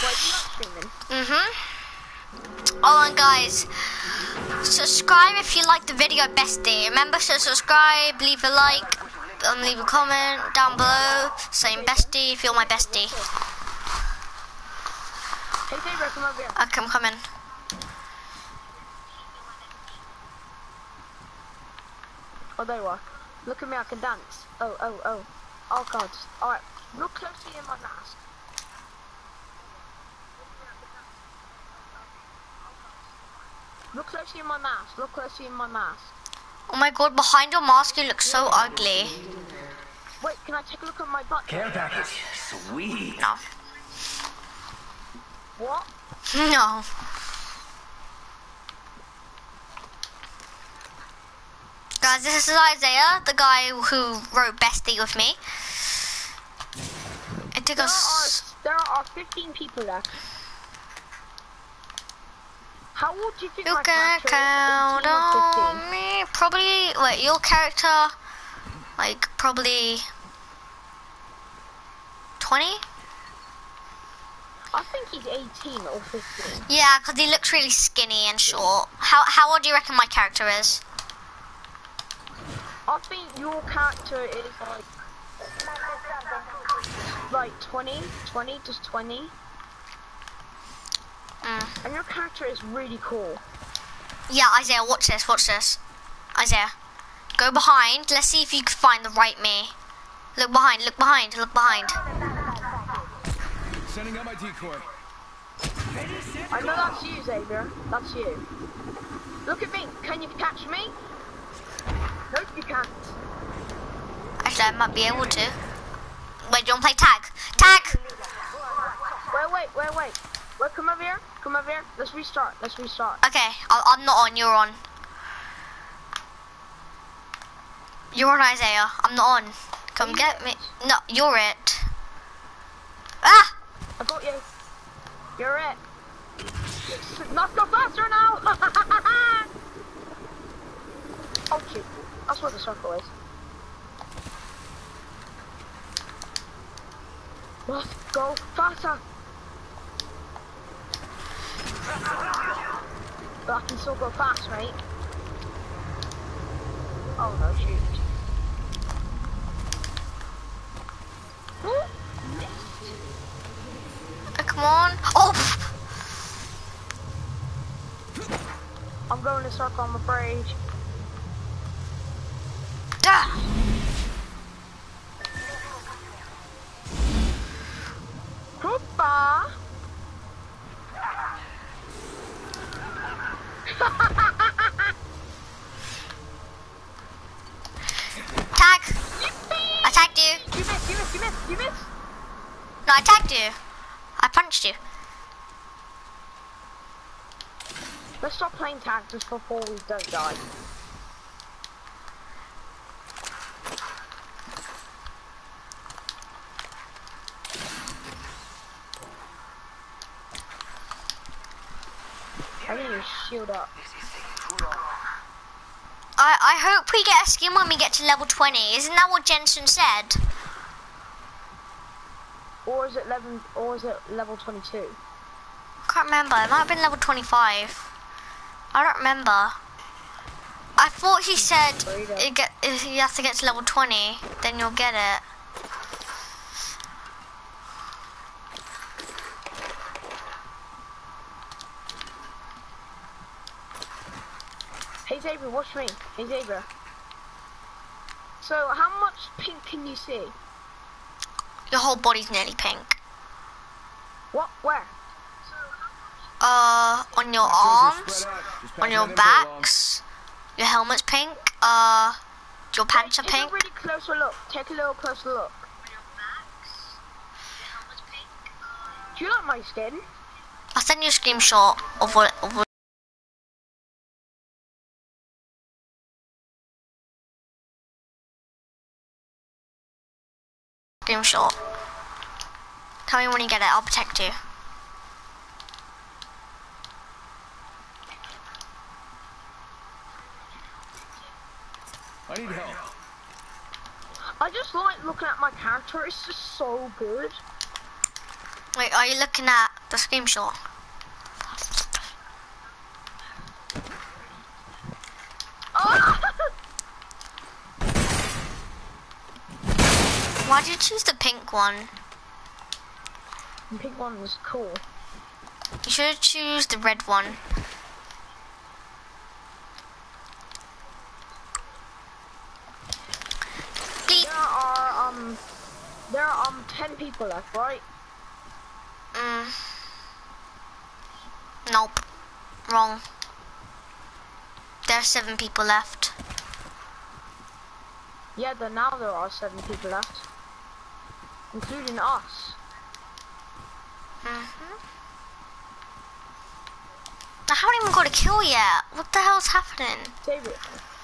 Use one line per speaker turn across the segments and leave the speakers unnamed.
Mm-hmm. Oh, and guys, subscribe if you like the video, bestie. Remember to subscribe, leave a like, um, leave a comment down below saying bestie if you're my bestie. Okay, I'm coming.
Oh, there you are. Look at me, I can dance. Oh, oh, oh. Oh, God. Alright, look closely in my mask. Look closely in my mask. Look closely in my mask.
Oh my god, behind your mask you look so ugly.
Wait, can I take a look at my butt?
Care package. Sweet.
No.
What?
No. Guys, this is Isaiah, the guy who wrote Bestie with me. It took
There are, there are 15 people left. How old do you think
You
my
can count
is? 18 or 15?
on me. Probably, wait, your character, like, probably 20?
I think he's 18 or 15.
Yeah, because he looks really skinny and short. How, how old do you reckon my character is?
I think your character is like like 20, 20, just 20.
Mm.
And your character is really cool.
Yeah, Isaiah, watch this, watch this. Isaiah, go behind. Let's see if you can find the right me. Look behind, look behind, look behind.
Sending out my decoy.
I know that's you, Xavier. That's you. Look at me. Can you catch me? No, you can't.
Actually, I might be able to. Wait, do you want to play tag? Tag!
Wait, wait, wait, wait. Come over here. Come over here. Let's restart. Let's restart.
Okay, i I'm not on, you're on. You're on, Isaiah. I'm not on. Come get me. No, you're it. Ah!
I got you. You're it. Let's go faster now. oh shoot. That's where the circle is. Let's go faster. But I can still go fast, right? Oh no, shoot.
Oh, come on. Oh!
I'm going to circle, I'm afraid.
Ah!
Hoopa!
Tag! I tagged you.
You missed, you missed, you missed, you missed!
No, I tagged you. I punched you.
Let's stop playing tag just before we don't die. I shield up.
I, I hope we get a skin when we get to level 20. Isn't that what Jensen said?
Or is it level or is it level 22?
can't remember. It might have been level 25. I don't remember. I thought he said it get, if you have to get to level 20, then you'll get it.
Hey Xavier, watch me. Hey Xavier. So how much pink can you see?
Your whole body's nearly pink.
What? Where?
Uh, on your arms, on your backs, your helmet's pink, uh, your pants are pink.
Take a really closer look. Take a little closer look. Do you like my skin?
I'll send you a screenshot of what, of what Screenshot. Tell me when you get it, I'll protect you.
I need help.
I just like looking at my character. It's just so good.
Wait, are you looking at the screenshot?
Oh!
Why did you choose the pink one?
the pink one was cool.
You should choose the red one.
There are um, there are um ten people left, right?
Mm. Nope. Wrong. There are seven people left.
Yeah, but now there are seven people left, including us.
hmm I haven't even got a kill yet. What the hell's happening?
David,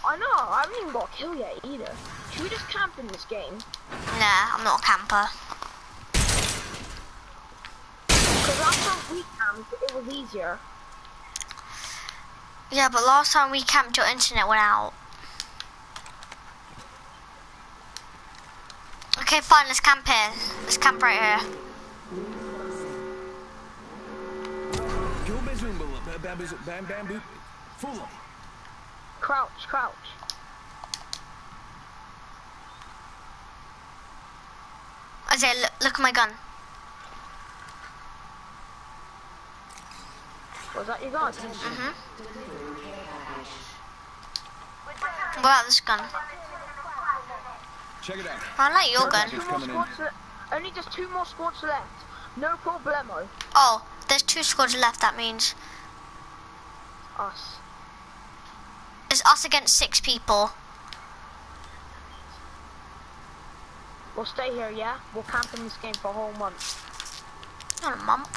I know, I haven't even got a kill yet either. Should we just camp in this game?
Nah, I'm not a camper.
Because last time we camped, it was easier.
Yeah, but last time we camped, your internet went out. Okay, fine, let's camp here. Let's camp right here.
Go Bazoomba, ba- bamboozle, bam, bamboo. Fool 'em.
Crouch, crouch.
Isaiah, look, look at my gun.
Was that your gun?
Mhm. What about this gun?
Check it out.
I like your gun.
Two more squads only just two more squads left. No problemo.
Oh, there's two squads left, that means.
Us.
It's us against six people.
We'll stay here, yeah? We'll camp in this game for a whole month.
Not a month.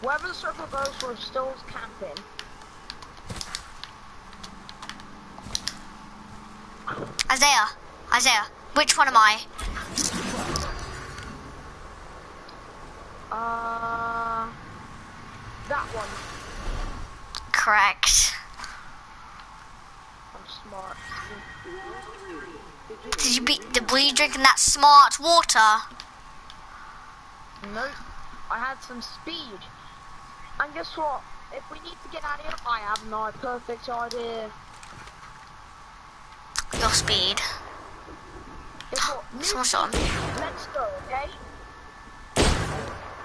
Wherever the circle goes, we're still camping.
Isaiah, Isaiah, which one am I?
Uh, that one.
Correct.
I'm smart.
Did you be? Did, were you drinking that smart water?
Nope. I had some speed. And guess what? If we need to get out of here, I have no perfect idea.
Your speed. Someone shot him.
Let's go, okay?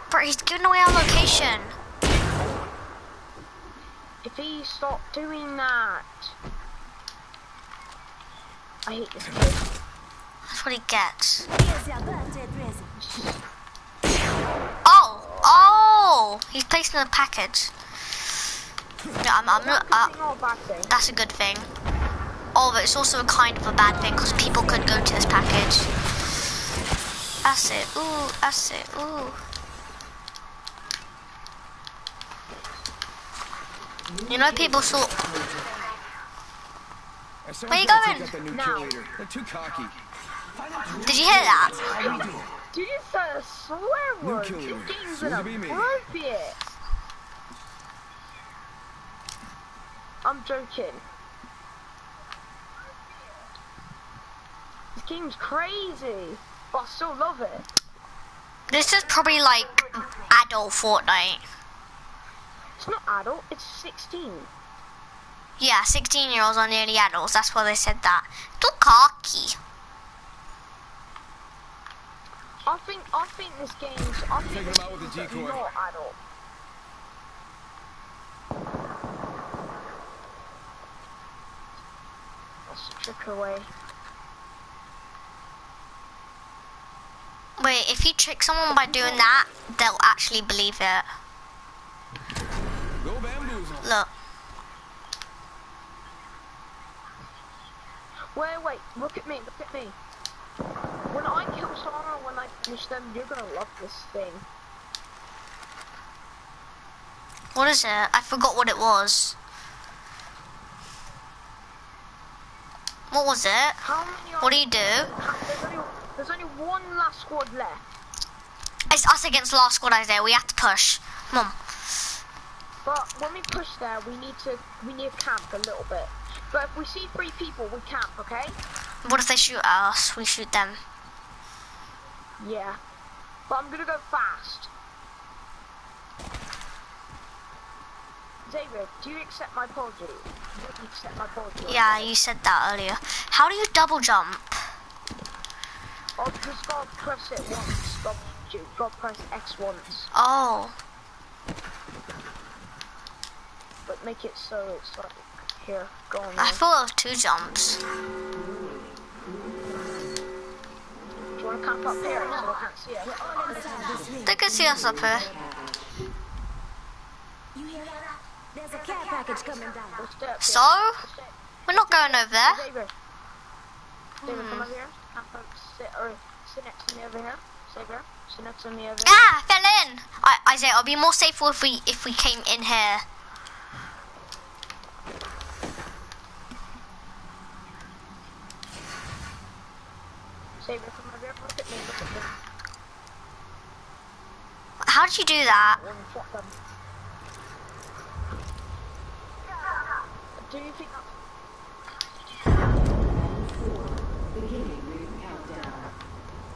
Bro, he's giving away our location.
If he stopped doing that. I hate this kid.
That's what he gets. Oh, oh, he's placing a package. Yeah, I'm, I'm not. Uh,
Good thing or bad thing?
that's a good thing. Oh, but it's also a kind of a bad thing because people could go to this package. That's it. Ooh, that's it. Ooh. You know, people saw.
That sounds
Where you going?
Take out that new
Now.
They're too cocky.
Did you hear that?
Did you say a swear
New
word?
killer.
This game's
Soon
inappropriate. I'm joking. This game's crazy, but I still love it.
This is probably like adult Fortnite.
It's not adult, it's 16.
Yeah, 16 year olds are nearly adults. That's why they said that. Too cocky.
I think I think this game's I think
Taking
this
with a
game's
decoy.
not adult. Let's trick away.
Wait, if you trick someone by doing that, they'll actually believe it.
Go bamboozle.
Look.
Wait, wait, look at me, look at me. When I kill someone or when I finish them, you're gonna love this thing.
What is it? I forgot what it was. What was it?
How many
What do you do?
There's only, one last squad left.
It's us against last squad Isaiah. We have to push. On.
But when we push there, we need to we need to camp a little bit. But if we see three people, we camp, okay?
What if they shoot us? We shoot them.
Yeah. But I'm gonna go fast. Xavier, do you accept my apology? Do you accept my apology?
Yeah, you said that earlier. How do you double jump?
Oh, just gotta press it once. Gotta, gotta press X once.
Oh,
But make it so it's like, here, go on
I
then.
thought it was two jumps.
Do you wanna camp up here so I can't see it?
They can see us up here.
You hear that? There's a care package coming down.
We'll
So.
We'll stay-
we're not going over there.
Xavier. Xavier, come hmm. over here. Camp up, sit, or sit next to me over here. Xavier, sit next to me over here.
Ah, I fell in. I, Isaiah, I'll be more safe if we if we came in here.
Xavier, come over here. Look at me, look at me.
How did you do that?
Do you think that's...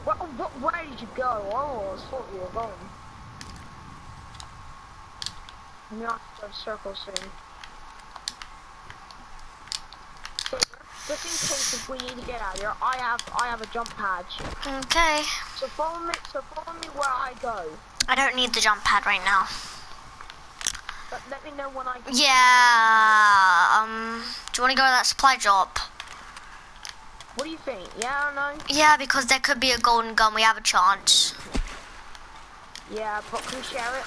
What, what, where did you go? Oh, I thought you were going. I'm gonna have to go in soon. Just in case if we need to get out of here, I have I have a jump pad.
Okay.
So follow me so follow me where I go.
I don't need the jump pad right now.
But let me know when I
Yeah. Um. Do you want to go to that supply drop?
What do you think? Yeah or no?
Yeah, because there could be a golden gun. We have a chance.
Yeah, but can share it?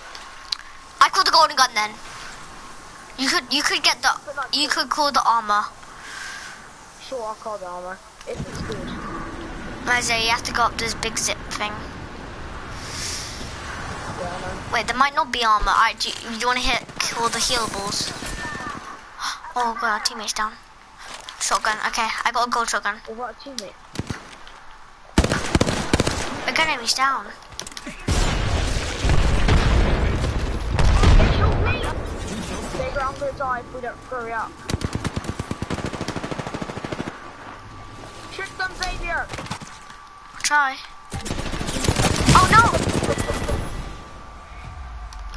I call the golden gun then. You could you could get the you could call the armor.
Sure, I'll call the armor. If it's good.
Isaiah, you have to go up this big zip thing.
Yeah,
Wait, there might not be armor. Alright, do you, you want to hit all the healables? Oh god, our teammate's down. Shotgun. Okay, I got a gold shotgun.
We've got a teammate.
The gun enemy's down.
Shoot! Xavier, I'm gonna die if we don't hurry up. Trick them, Xavier!
Try. Oh no!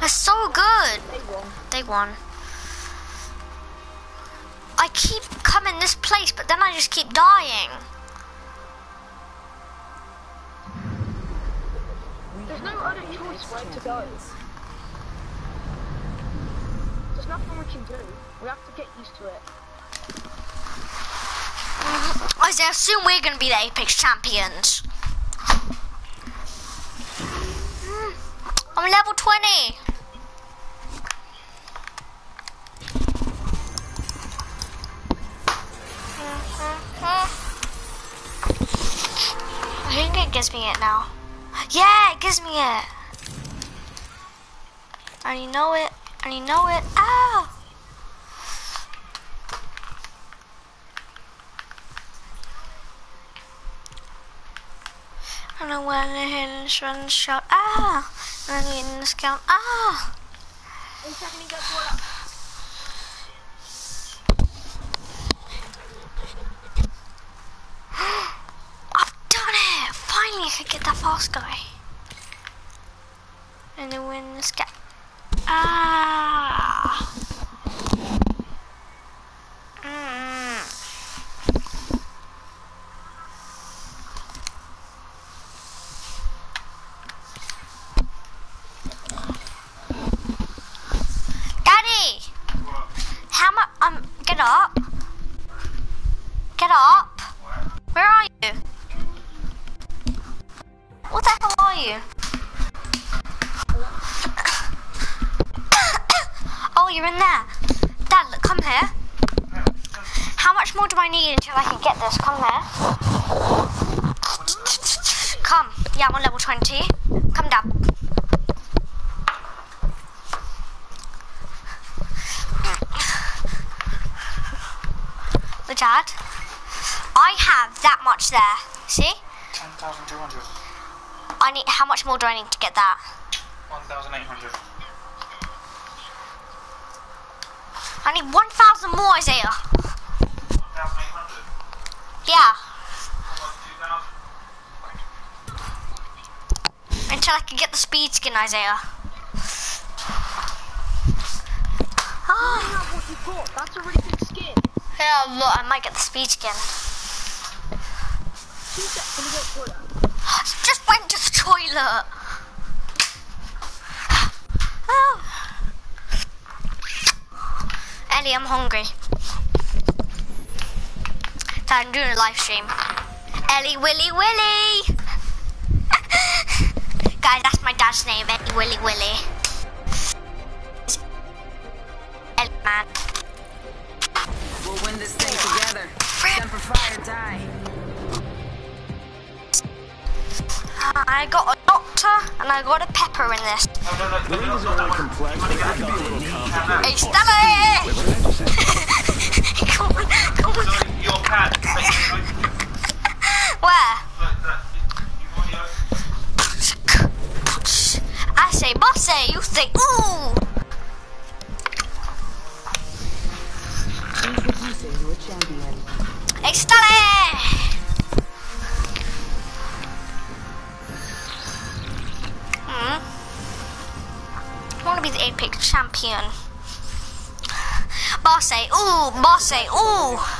That's so good.
They won.
They won. I keep coming this place, but then I just keep dying.
There's no other choice where to go. There's nothing we can do. We have to get used to it.
Isaiah, soon we're gonna be the Apex champions. Hmm, I'm level 20. Gives me it now. Yeah, it gives me it. I already know it. I already know it. And I went ahead and run and shout, ah! And I need this count, ah!
One second, he gets one up.
I've done it! Finally, I fast guy. And then win this guy. Ah! Mm. Daddy! How much? Um, get up. Get up. Where are you? What the hell are you? oh, you're in there. Dad, look, come here. How much more do I need until I can get this? Come here. Come. Yeah, I'm on level 20. Come down. Look, Dad. I have that much there. See?
10,200.
I need. How much more do I need to get that?
1,800.
I need 1,000 more, Isaiah.
1,800.
Yeah.
Almost 2,000.
until I can get the speed skin, Isaiah.
You've got. That's a really good skin.
Yeah, look, I might get the speed skin. Just went to the toilet. Oh. Ellie, I'm hungry. I'm doing a live stream. Ellie Willy Willy. Guys, that's my dad's name, Eddie Willy Willy. Ellie man.
We'll win this thing together. Semper Fi or die.
I got a doctor and I got a pepper in this.
The rings are very complex, but they can be a little complicated.
Hey, Stella! Ooh, bossy, ooh.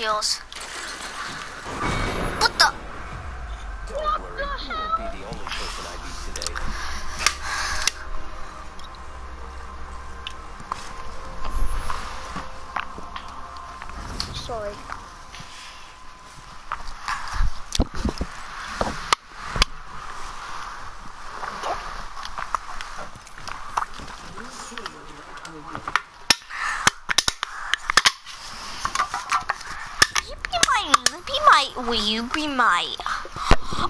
Gonna get to yours. What the?
What the hell?
be the only person I beat today.
Sorry.
You be my, you be my, will my? Oh,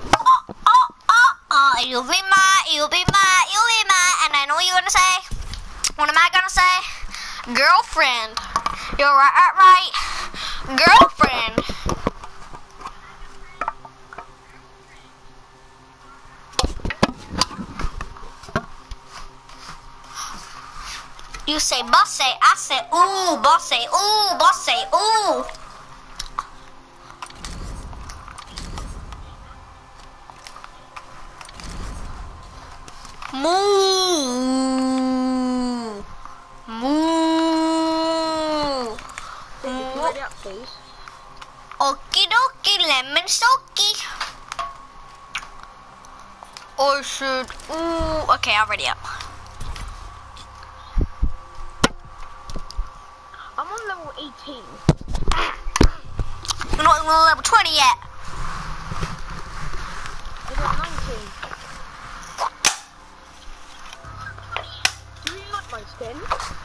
oh, oh, oh, you be my, you'll be my, you'll be my, and I know what you're gonna say. What am I gonna say? Girlfriend. You're right, right, right. Girlfriend. You say bossy, I say ooh, bossy, ooh, bossy, ooh. Moo. Moo.
You ready up, please?
Okie dokie, lemon soaky. Or should, ooh, okay, I'm ready up.
I'm on level 18.
We're not on level 20 yet.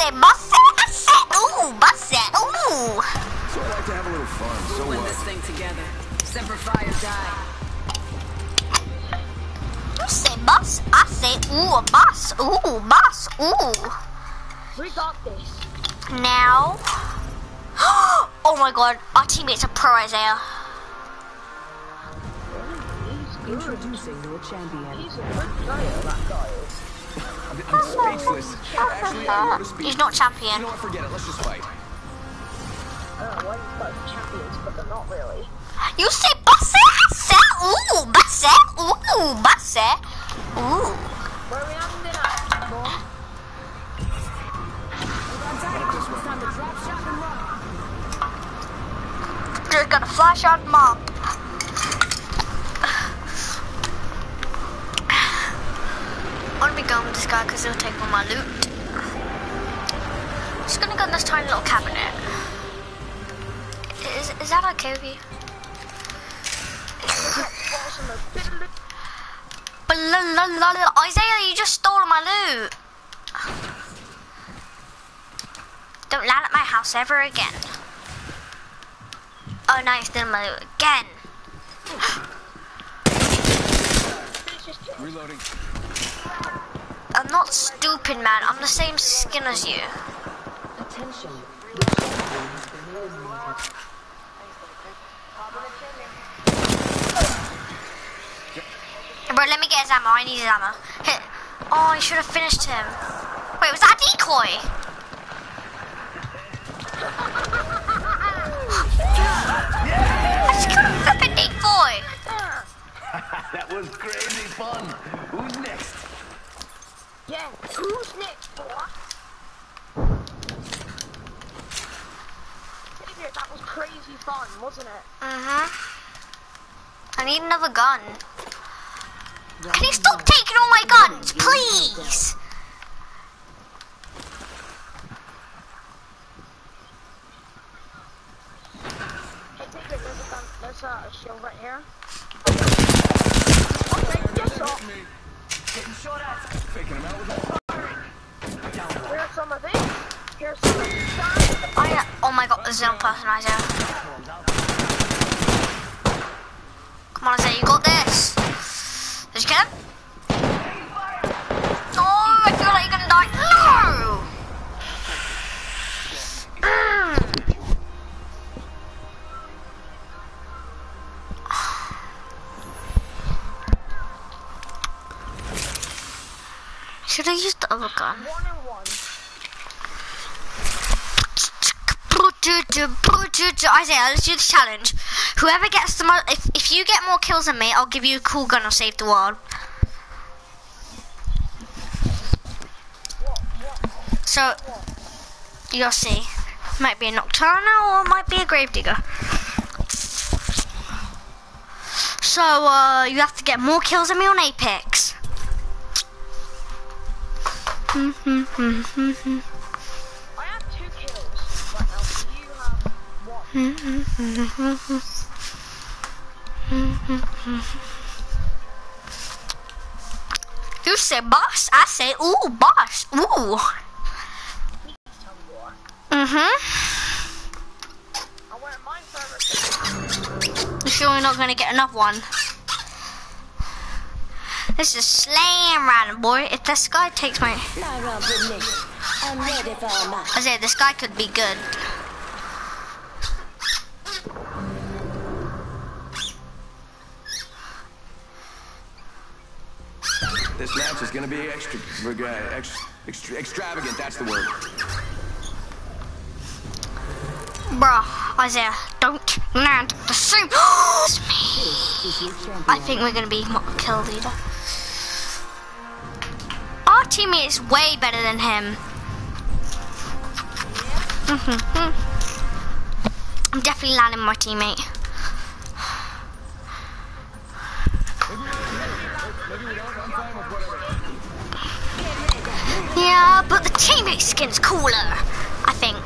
You say bust it? I said ooh, bust it, ooh.
So I like to have a little fun. So
Win
what?
this thing together. Semper Fi or die.
You say bust? I say ooh, bust, ooh, bust, ooh.
We got this.
Now. oh my god, our teammates are pro Isaiah.
He's.
Introducing your champion.
He's a good player, that guy is.
I'm, I'm speechless. Actually, I wrote a speech.
He's not
You
champion.
know what? Forget it. Let's just fight.
I don't know why he's got champions, but they're not really.
You say bust it? I said ooh, bust it, ooh, bust it, ooh.
Where are we landing at, boy?
It's time to drop shot and run.
Just got a flash on mom. Going with this guy because he'll take all my loot. I'm Just gonna go in this tiny little cabinet. Is, is that okay with you? Isaiah, you just stole my loot. Don't land at my house ever again. Oh, now you're stealing my loot again.
Reloading.
I'm not stupid, man. I'm the same skin as you.
Attention.
Bro, let me get his ammo. I need his ammo. Hit. Oh, I should have finished him. Wait, was that a decoy? I just killed a flipping decoy.
that was crazy fun. Who's next?
Yeah, who's next, boy? Xavier, that was crazy fun, wasn't it?
Mm-hmm. I need another gun. Can you stop taking all my guns, please?
Hey, Xavier, there's a shield right here. Okay, yes, sir.
Faking him out with a
Here's some of this. Here's some of this.
Oh, yeah. oh my god, there's no personalizer. Come on, Isaiah, you got this. Did you get him? No, I feel like you're gonna die. No! Other gun?
One and one.
Isaiah, let's do the challenge. Whoever gets the most, if, if you get more kills than me, I'll give you a cool gun or save the world. So, you'll see. Might be a Nocturna or might be a Gravedigger. So, uh, you have to get more kills than me on Apex.
You
say boss, I say ooh, boss, ooh. Mm-hmm.
I went mine first.
You sure we're not gonna get another one? This is slam random, boy. If this guy takes my...
My round finished. I'm ready for a match.
I say this guy could be good.
This match is gonna be extra, uh, extra, extra extravagant. That's the word.
Bruh, Isaiah, don't land the me. I think we're gonna be mo- kill leader. Our teammate is way better than him. I'm definitely landing my teammate. Yeah, but the teammate skin's cooler. I think.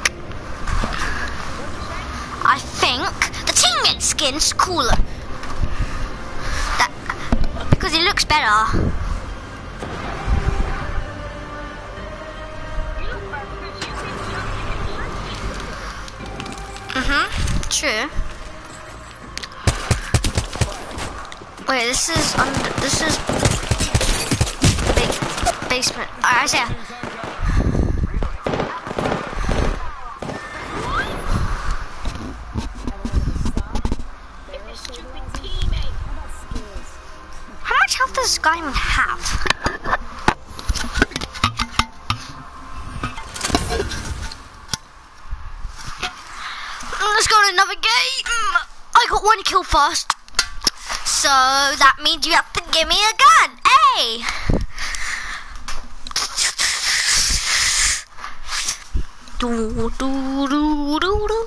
I think the teammate skin's cooler. because it looks better. Mhm. True. Wait, this is under. This is ba- basement. Alright, Isaiah. How much health does this guy even have? Mm, Let's go to another game. I one kill first. So that means you have to give me a gun. Hey! Do, do, do, do, do.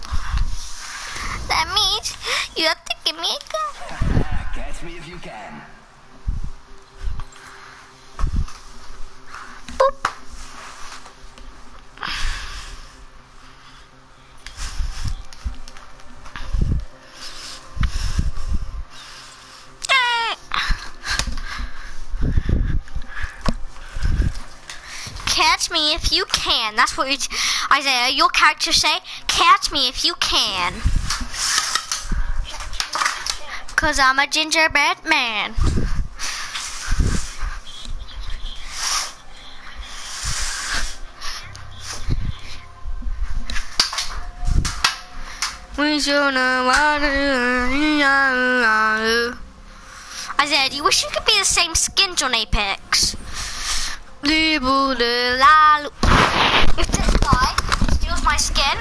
That means you have to give me a gun.
Catch me if you can.
Boop. Eh. Catch me if you can. That's what you, Isaiah, your character say. Catch me if you can. Cause I'm a gingerbread man. We should Isaiah, do you wish you could be the same skin on Apex? If this guy steals my skin,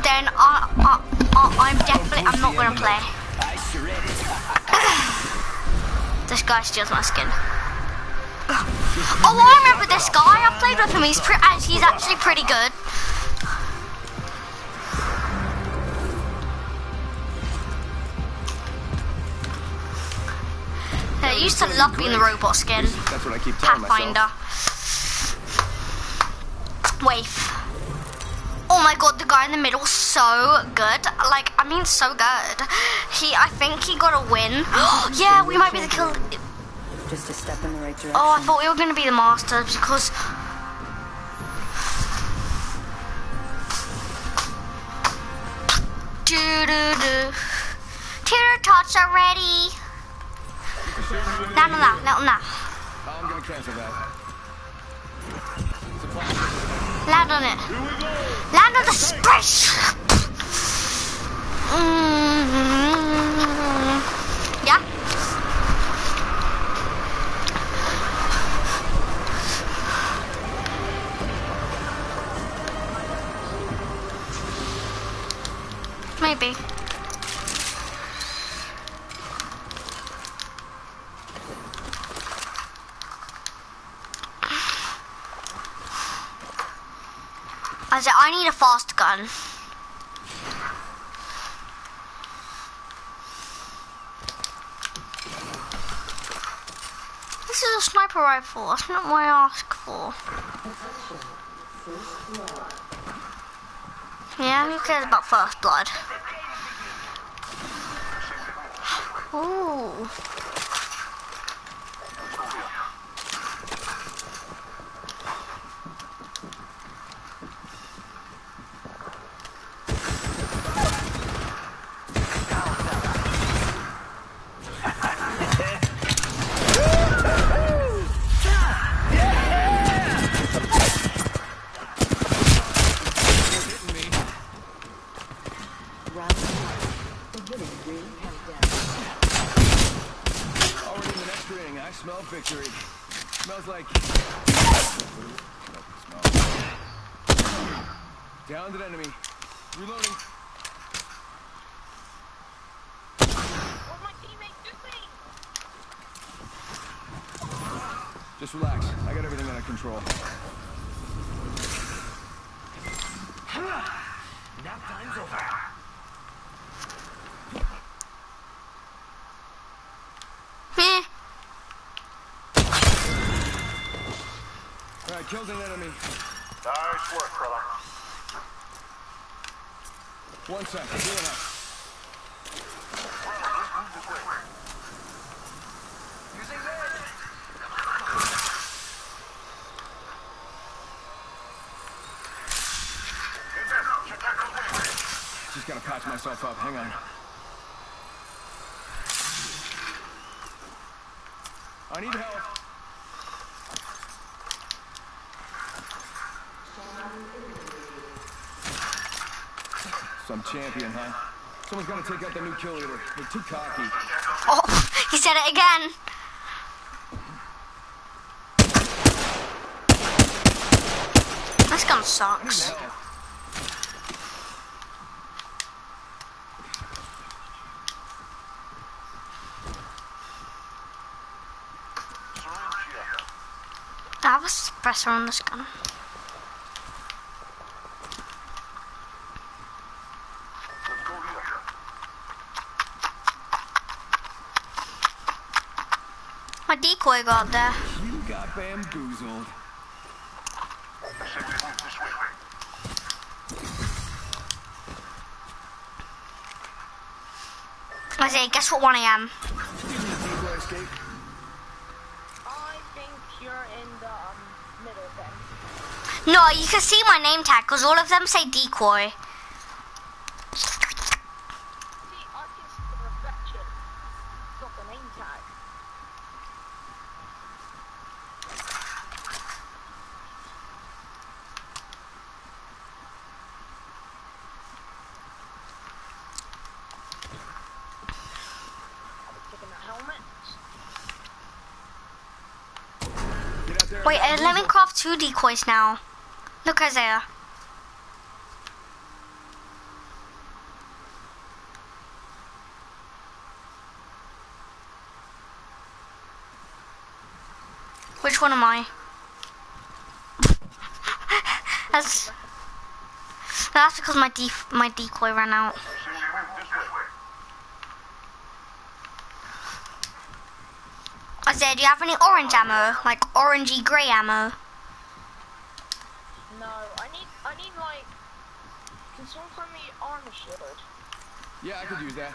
then I, I, I, I'm definitely, I'm not gonna play. This guy steals my skin. Oh, I remember this guy. I played with him. He's pre- uh, he's actually pretty good. I used to love being the robot skin.
That's what I keep telling
Pathfinder.
myself.
Waif. Oh my god, the guy in the middle, so good. Like, I mean, so good. He, I think he got a win. yeah, we might be the kill.
Just a step in the right direction.
Oh, I thought we were going to be the masters because. Do do do. Tater tots are ready. Land on that, land on that.
I'm gonna cancel that.
Land on it. Land on the space. Mm, yeah. Maybe. I said I need a fast gun. This is a sniper rifle. That's not what I asked for. Yeah, who cares about first blood? Ooh.
killed an enemy.
Nice work, brother.
One sec, healing up.
Just
gotta patch myself up, hang on. Champion, huh? Someone's gotta take out the new kill leader. They're too cocky.
Oh, he said it again. This gun sucks. I have a suppressor on this gun. Decoy got there.
You got bamboozled.
I say, guess what one I am?
I think you're in the um, middle then.
No, you can see my name tag because all of them say decoy.
See, I can see the reflection. Got the name tag. I'll be taking the helmet.
Get out there.
Wait, uh, let me craft two decoys now. Look, Isaiah. Which one am I? That's that's because my def my decoy ran out.
Say we move this way.
Isaiah, do you have any orange ammo? Like orangey grey ammo?
No, I need, I need like, can someone find me armor shield?
Yeah, I could use that.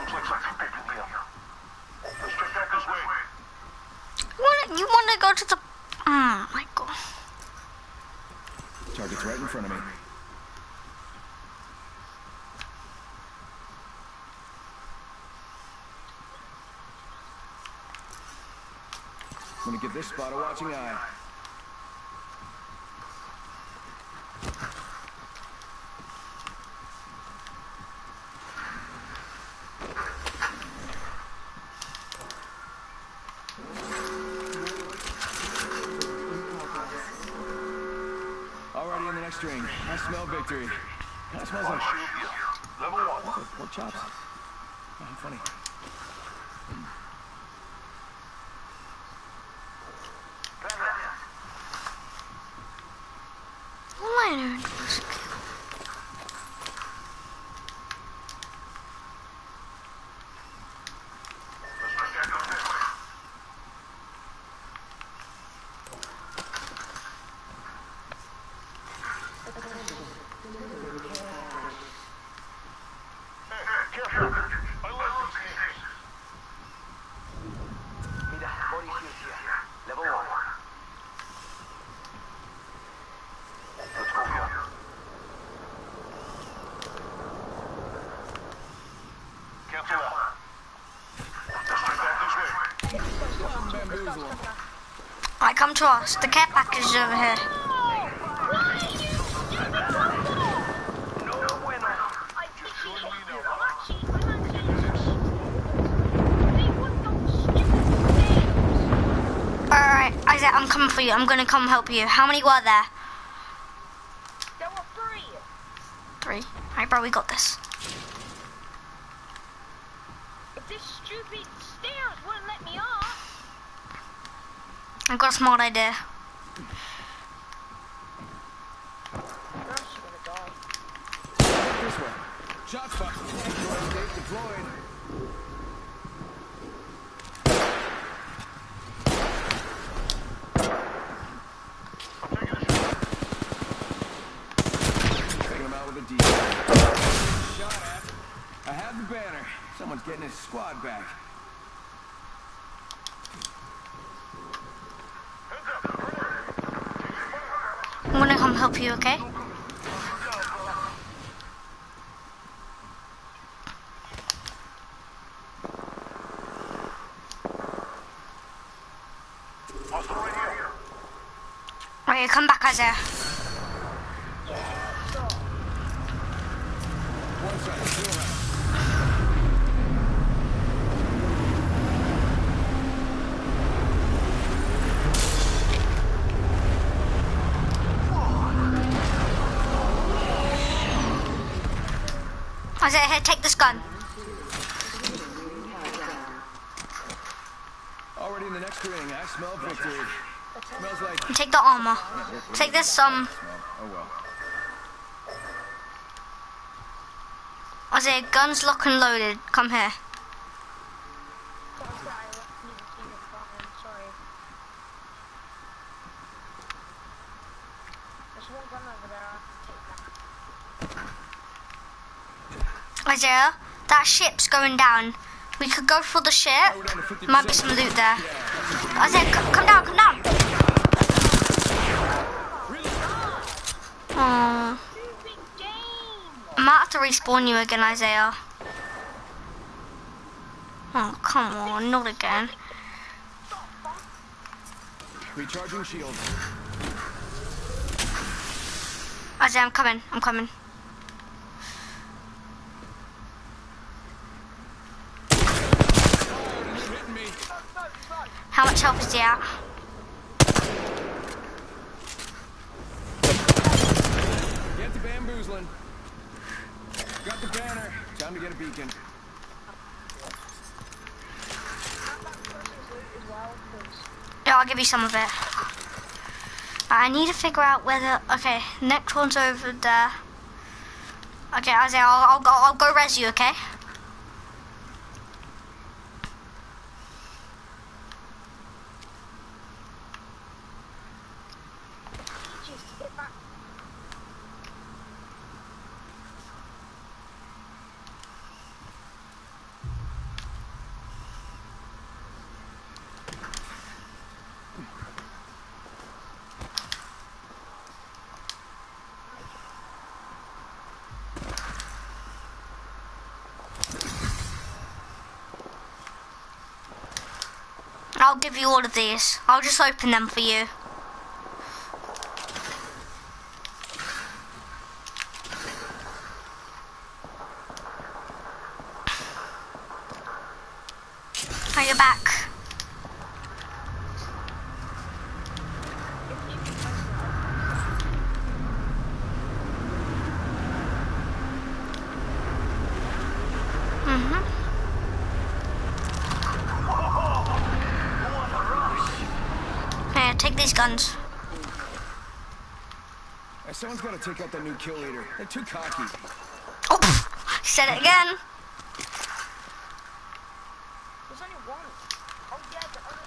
Looks like some people here. Let's check out this way.
You want you want to go to the? Oh my god.
Target's right in front of me. I'm gonna give this spot a watching eye. Already in the next ring. I smell victory. Kind of smells like
Shield here. Level one.
like pork chops. Oh, how funny.
What am I doing?
Let's check out this way. Hey, careful. I like these things.
Mira, body shield here. Level one.
Let's go here. Cancel out. Let's check out this way.
Bamboozle.
Alright, come to us. The care package is over here. Alright, Isaac, I'm coming for you. I'm gonna come help you. How many were? There a idea.
Shot at. I have the banner. Someone's getting his squad back.
Come help you, okay? Come back, Isaiah.
One side, two around.
Isaiah, here, take this gun.
Already in the next ring, I smell victory. Smells like.
Take the armor. Take this, um,
Oh well.
Isaiah, guns locked and loaded. Come here.
Sorry. There's one gun over there. I'll take that.
Isaiah, that ship's going down. We could go for the ship.
We're down to 50%.
Might be some loot there. Isaiah, come down, come down.
Game!
I might have to respawn you again, Isaiah. Oh, come on, not again.
Recharging shield.
Isaiah, I'm coming, I'm coming.
Hitting me.
How much health is he?
Get the bamboozling. Got the banner. Time to get a beacon.
Yeah, I'll give you some of it. I need to figure out whether. Okay, next one's over there. Okay, Isaiah, I'll, I'll go. I'll go res you. Okay. I'll give you all of these. I'll just open them for you. Are you back? Mm-hmm. Here, take these guns.
Hey, someone's got to take out that new kill leader. They're too cocky.
Oh, pff, said it again.
There's only one. Oh yeah, the other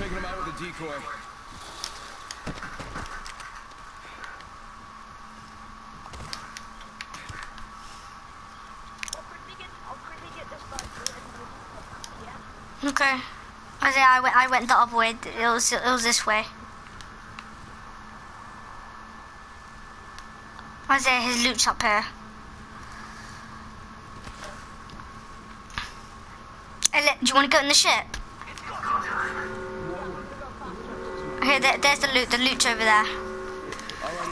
Taking him out with a decoy.
I'll quickly get, I'll quickly get this guy through and we'll- yeah?
Okay. Isaiah, I went. I went the other way. It was. It was this way. Isaiah, his loot's up here. Ele- do you want to go in the ship? Here, there, there's the loot. The loot's over there.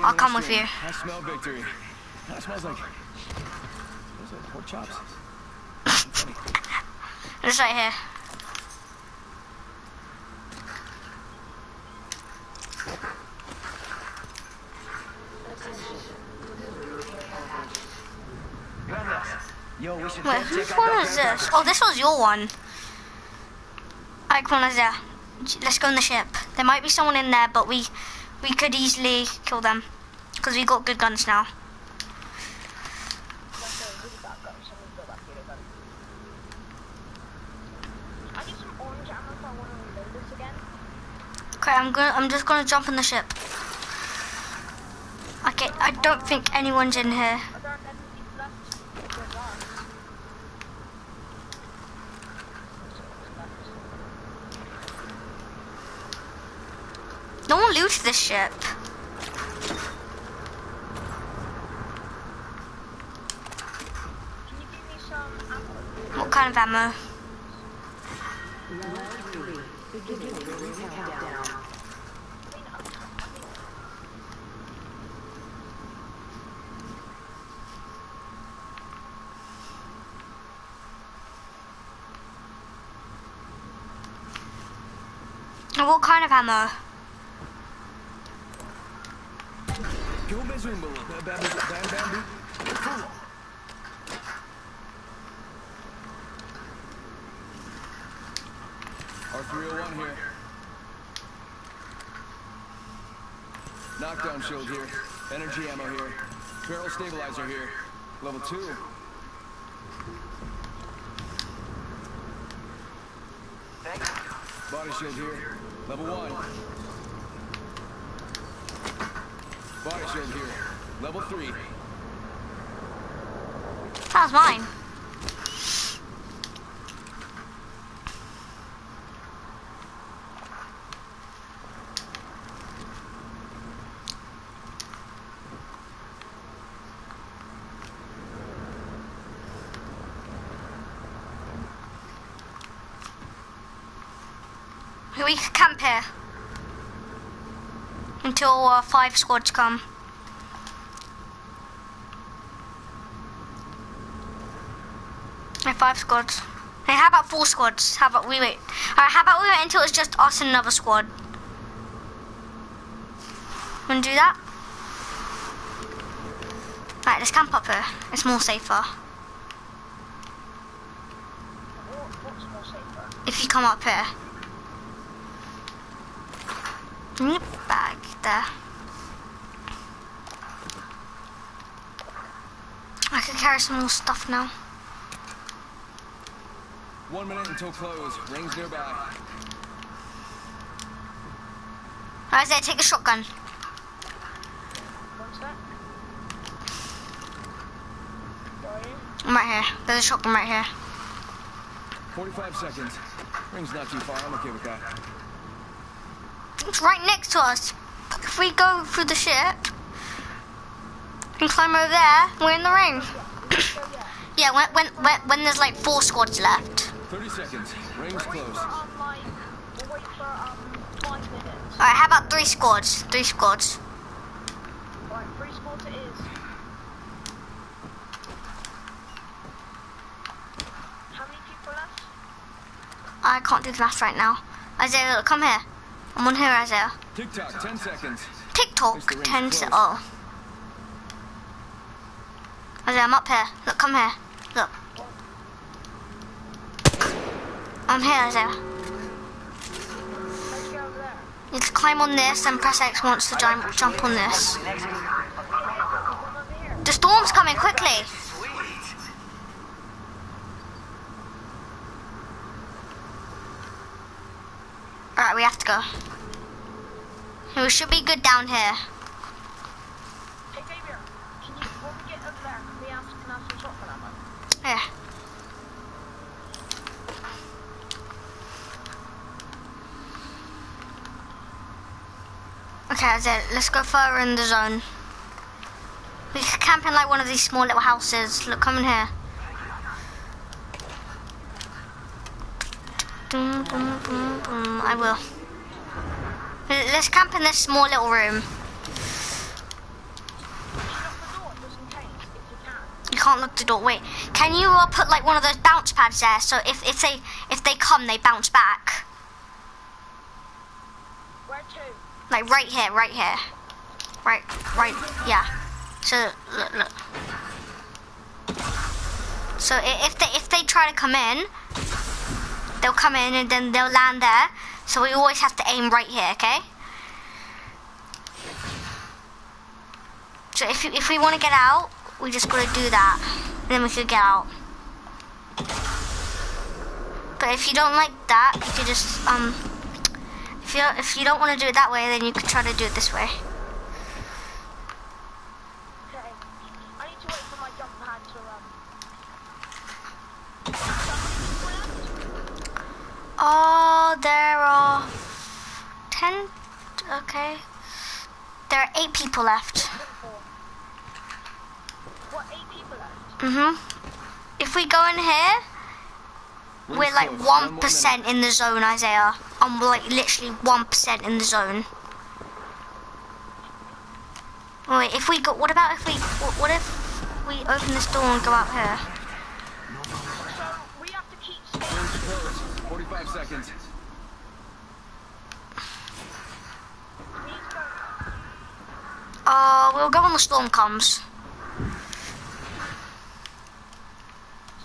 I'll come with you.
I smell victory. That smells like. Smells like pork chops.
It's right here.
Yo, we should
Wait, whose one was this? Oh, this was your one. Alright, come on, Isaiah. Uh, let's go in the ship. There might be someone in there, but we we could easily kill them because we got good guns now.
That's a really bad gun, so we'll go back to the gun. I need some orange ammo if I want to reload again.
Okay, I'm gonna. I'm just gonna jump in the ship. Okay, I don't think anyone's in here.
Are there any people left? There's not.
No one looted this ship.
Can you give me some ammo?
What kind of ammo? What kind of ammo?
Go Bazumba, Bam Bam Bam R301 here. Knockdown shield here. Energy ammo here. Barrel stabilizer here. Level two. Body shield here. Level one. Body shield here. Level three.
Was mine. We camp here until uh, five squads come. Yeah, five squads. Hey, how about four squads? How about we wait? Alright, how about we wait until it's just us and another squad? Wanna do that? Right, let's camp up here. It's more safer. If you come up here. A bag there. I can carry some more stuff now.
One minute until close. Rings nearby.
Isaiah, take the shotgun.
One sec. Where are you?
I'm right here. There's a shotgun right here.
45 seconds. Ring's not too far. I'm okay with that.
It's right next to us. If we go through the ship and climb over there, we're in the ring. yeah, when, when, when, when there's like four squads left.
30 seconds. Rings close.
Um, like, we'll wait for um five minutes.
Alright, how about three squads? Three squads.
Right, three squads it is. How many people left?
I can't do the math right now. Isaiah, look, come here. I'm on here, Isaiah.
Tick tock. 10 seconds.
TikTok
It's
10 to
close.
oh. Isaiah, I'm up here. Look, come here. Look. I'm here, Isaiah. You just climb on this and press X once to jump, jump on this.
Come over here.
The storm's coming quickly. Alright, we have to go. We should be good down here.
Hey, Xavier, can you, we get there, can we have, can some shotgun ammo?
Yeah. Okay, that's it. Let's go further in the zone. We can camp in like one of these small little houses. Look, come in here. I will. Let's camp in this small little room.
Shut the door just in case, if you can.
You can't lock the door. Wait, can you uh, put like one of those bounce pads there? So if, if they if they come, they bounce back.
Where to?
Like right here, right here, right, right, yeah. So look, look. So if they if they try to come in, they'll come in and then they'll land there. So we always have to aim right here, okay? So if if we want to get out, we just gotta do that, then we could get out. But if you don't like that, you could just um. If you if you don't want to do it that way, then you could try to do it this way.
Okay. I need to wait for my jump pad to, um...
Oh, there are ten. Okay. There are eight people left.
What, eight people left?
Mhm. If we go in here, we're like
close.
one
One
in the zone, Isaiah. I'm like literally one percent in the zone. Oh, Wait, if we go, what about if we, what, what if we open this door and go out here?
So, we have to keep
seconds.
We need to go.
Uh, we'll go when the storm comes.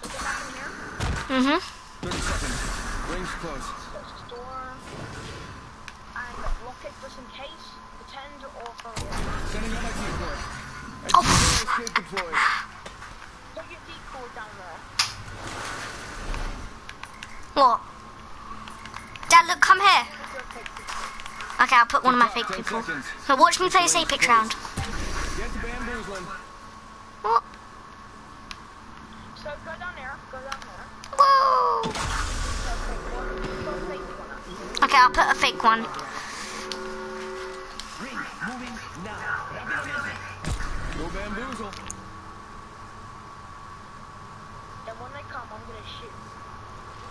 So, get back in here.
Mhm.
30 seconds. Rings close.
Close the door. And lock it just in case. Pretend or throw it.
Sending out my decoy.
Oh.
Deployed.
Put your decoy down there.
What? Dad, look, come here. Okay, I'll put one of my fake people. Now watch me play this Apex round. What?
So, go down there. Go down there.
Whoa! Okay, I'll put a fake one.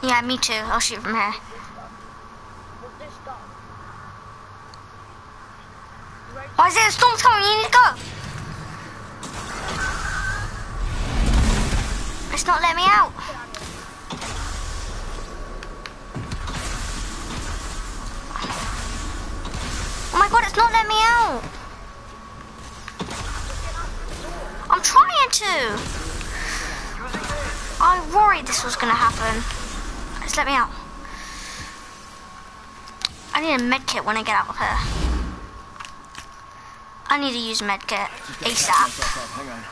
Yeah, me too. I'll shoot from here.
With this gun. Ready?
Why is it? A storm's coming. You need to go. It's not letting me out. Oh my god, it's not letting me out. I'm trying to. I worried this was gonna happen. Just let me out. I need a med kit when I get out of here. I need to use medkit ASAP.
Hang on.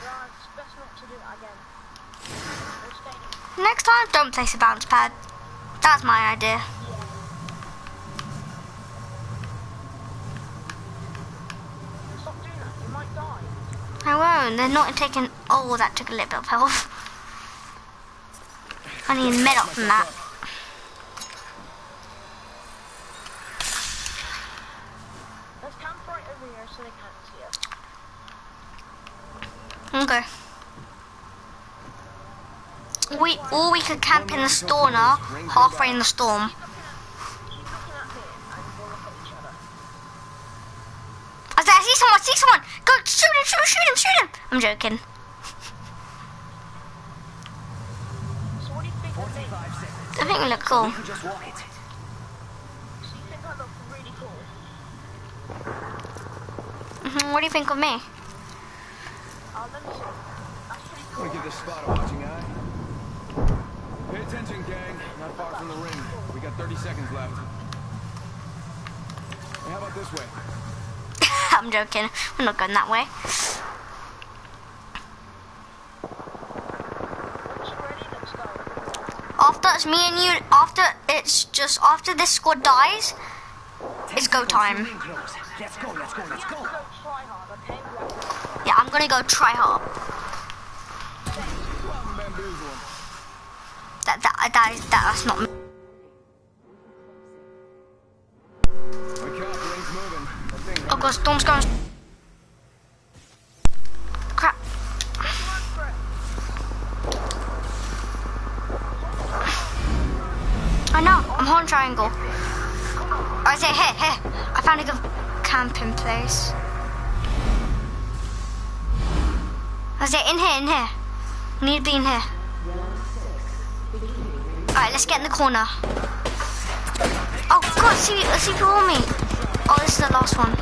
Right, it's best not to do that again. We're staying.
Next time, don't place a bounce pad. That's my idea.
Stop doing that. You might die.
I won't. They're not taking. Oh, that took a little bit of health. I need metal from that.
Let's camp right over here so they can't see us.
Okay. We or we could camp in the store now, halfway in the storm.
Keep looking at me and we'll look at each other.
I see someone. I see someone. Go shoot him! Shoot him! Shoot him! Shoot him! I'm joking.
So what do you think of me?
45 seconds.
I think we look cool.
We could just walk it.
So you think I look really cool?
hmm What do you think of me?
Let me see. That's pretty
I'm
cool.
gonna give this spot a watching eye. Pay attention, gang. Not far from the ring. We got 30 seconds left. Hey, how about this way?
I'm joking. We're not going that way.
Once you're ready, let's go.
It's me and you, after it's just after this squad dies, it's go time.
Let's go, let's go, let's go.
go try hard, okay? We have to
Yeah, I'm gonna go try hard.
Go out and.
That that uh, that is that's not me.
Wake up, the ring's moving. That thing
Oh god, storm's going. I say in here, in here. Need to be in here. Alright, let's get in the corner. Oh god, see, see on me. Oh, this is the last one.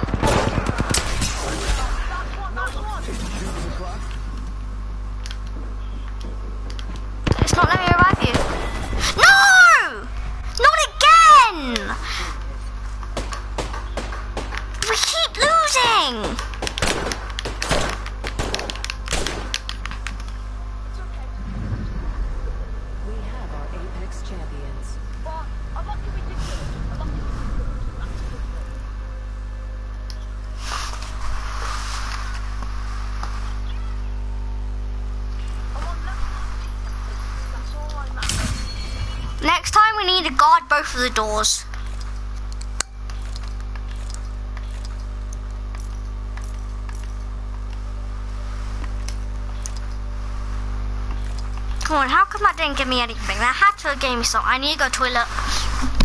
Give me anything? That to have gave me something. I need to go toilet.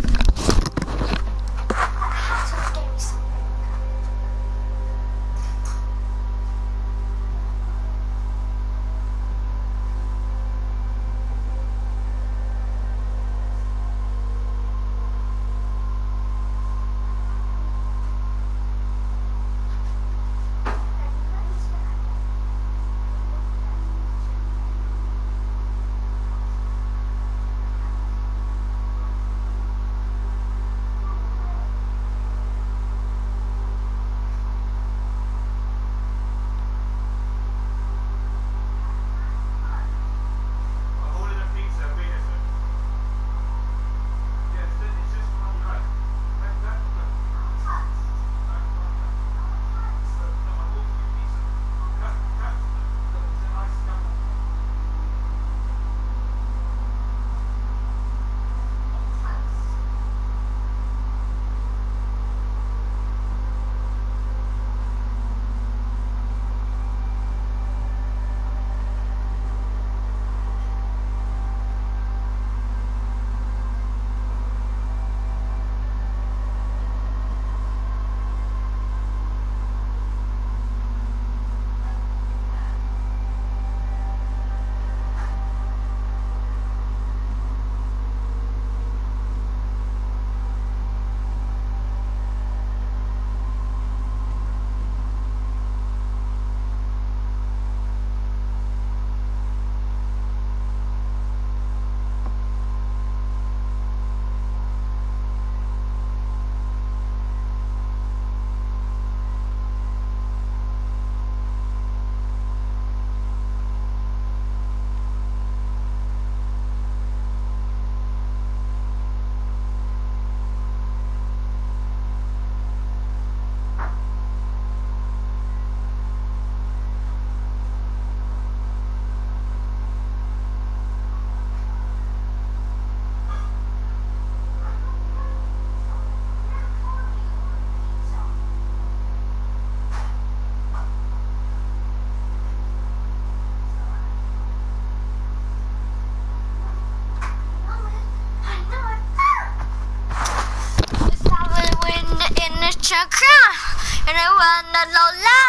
I Lola.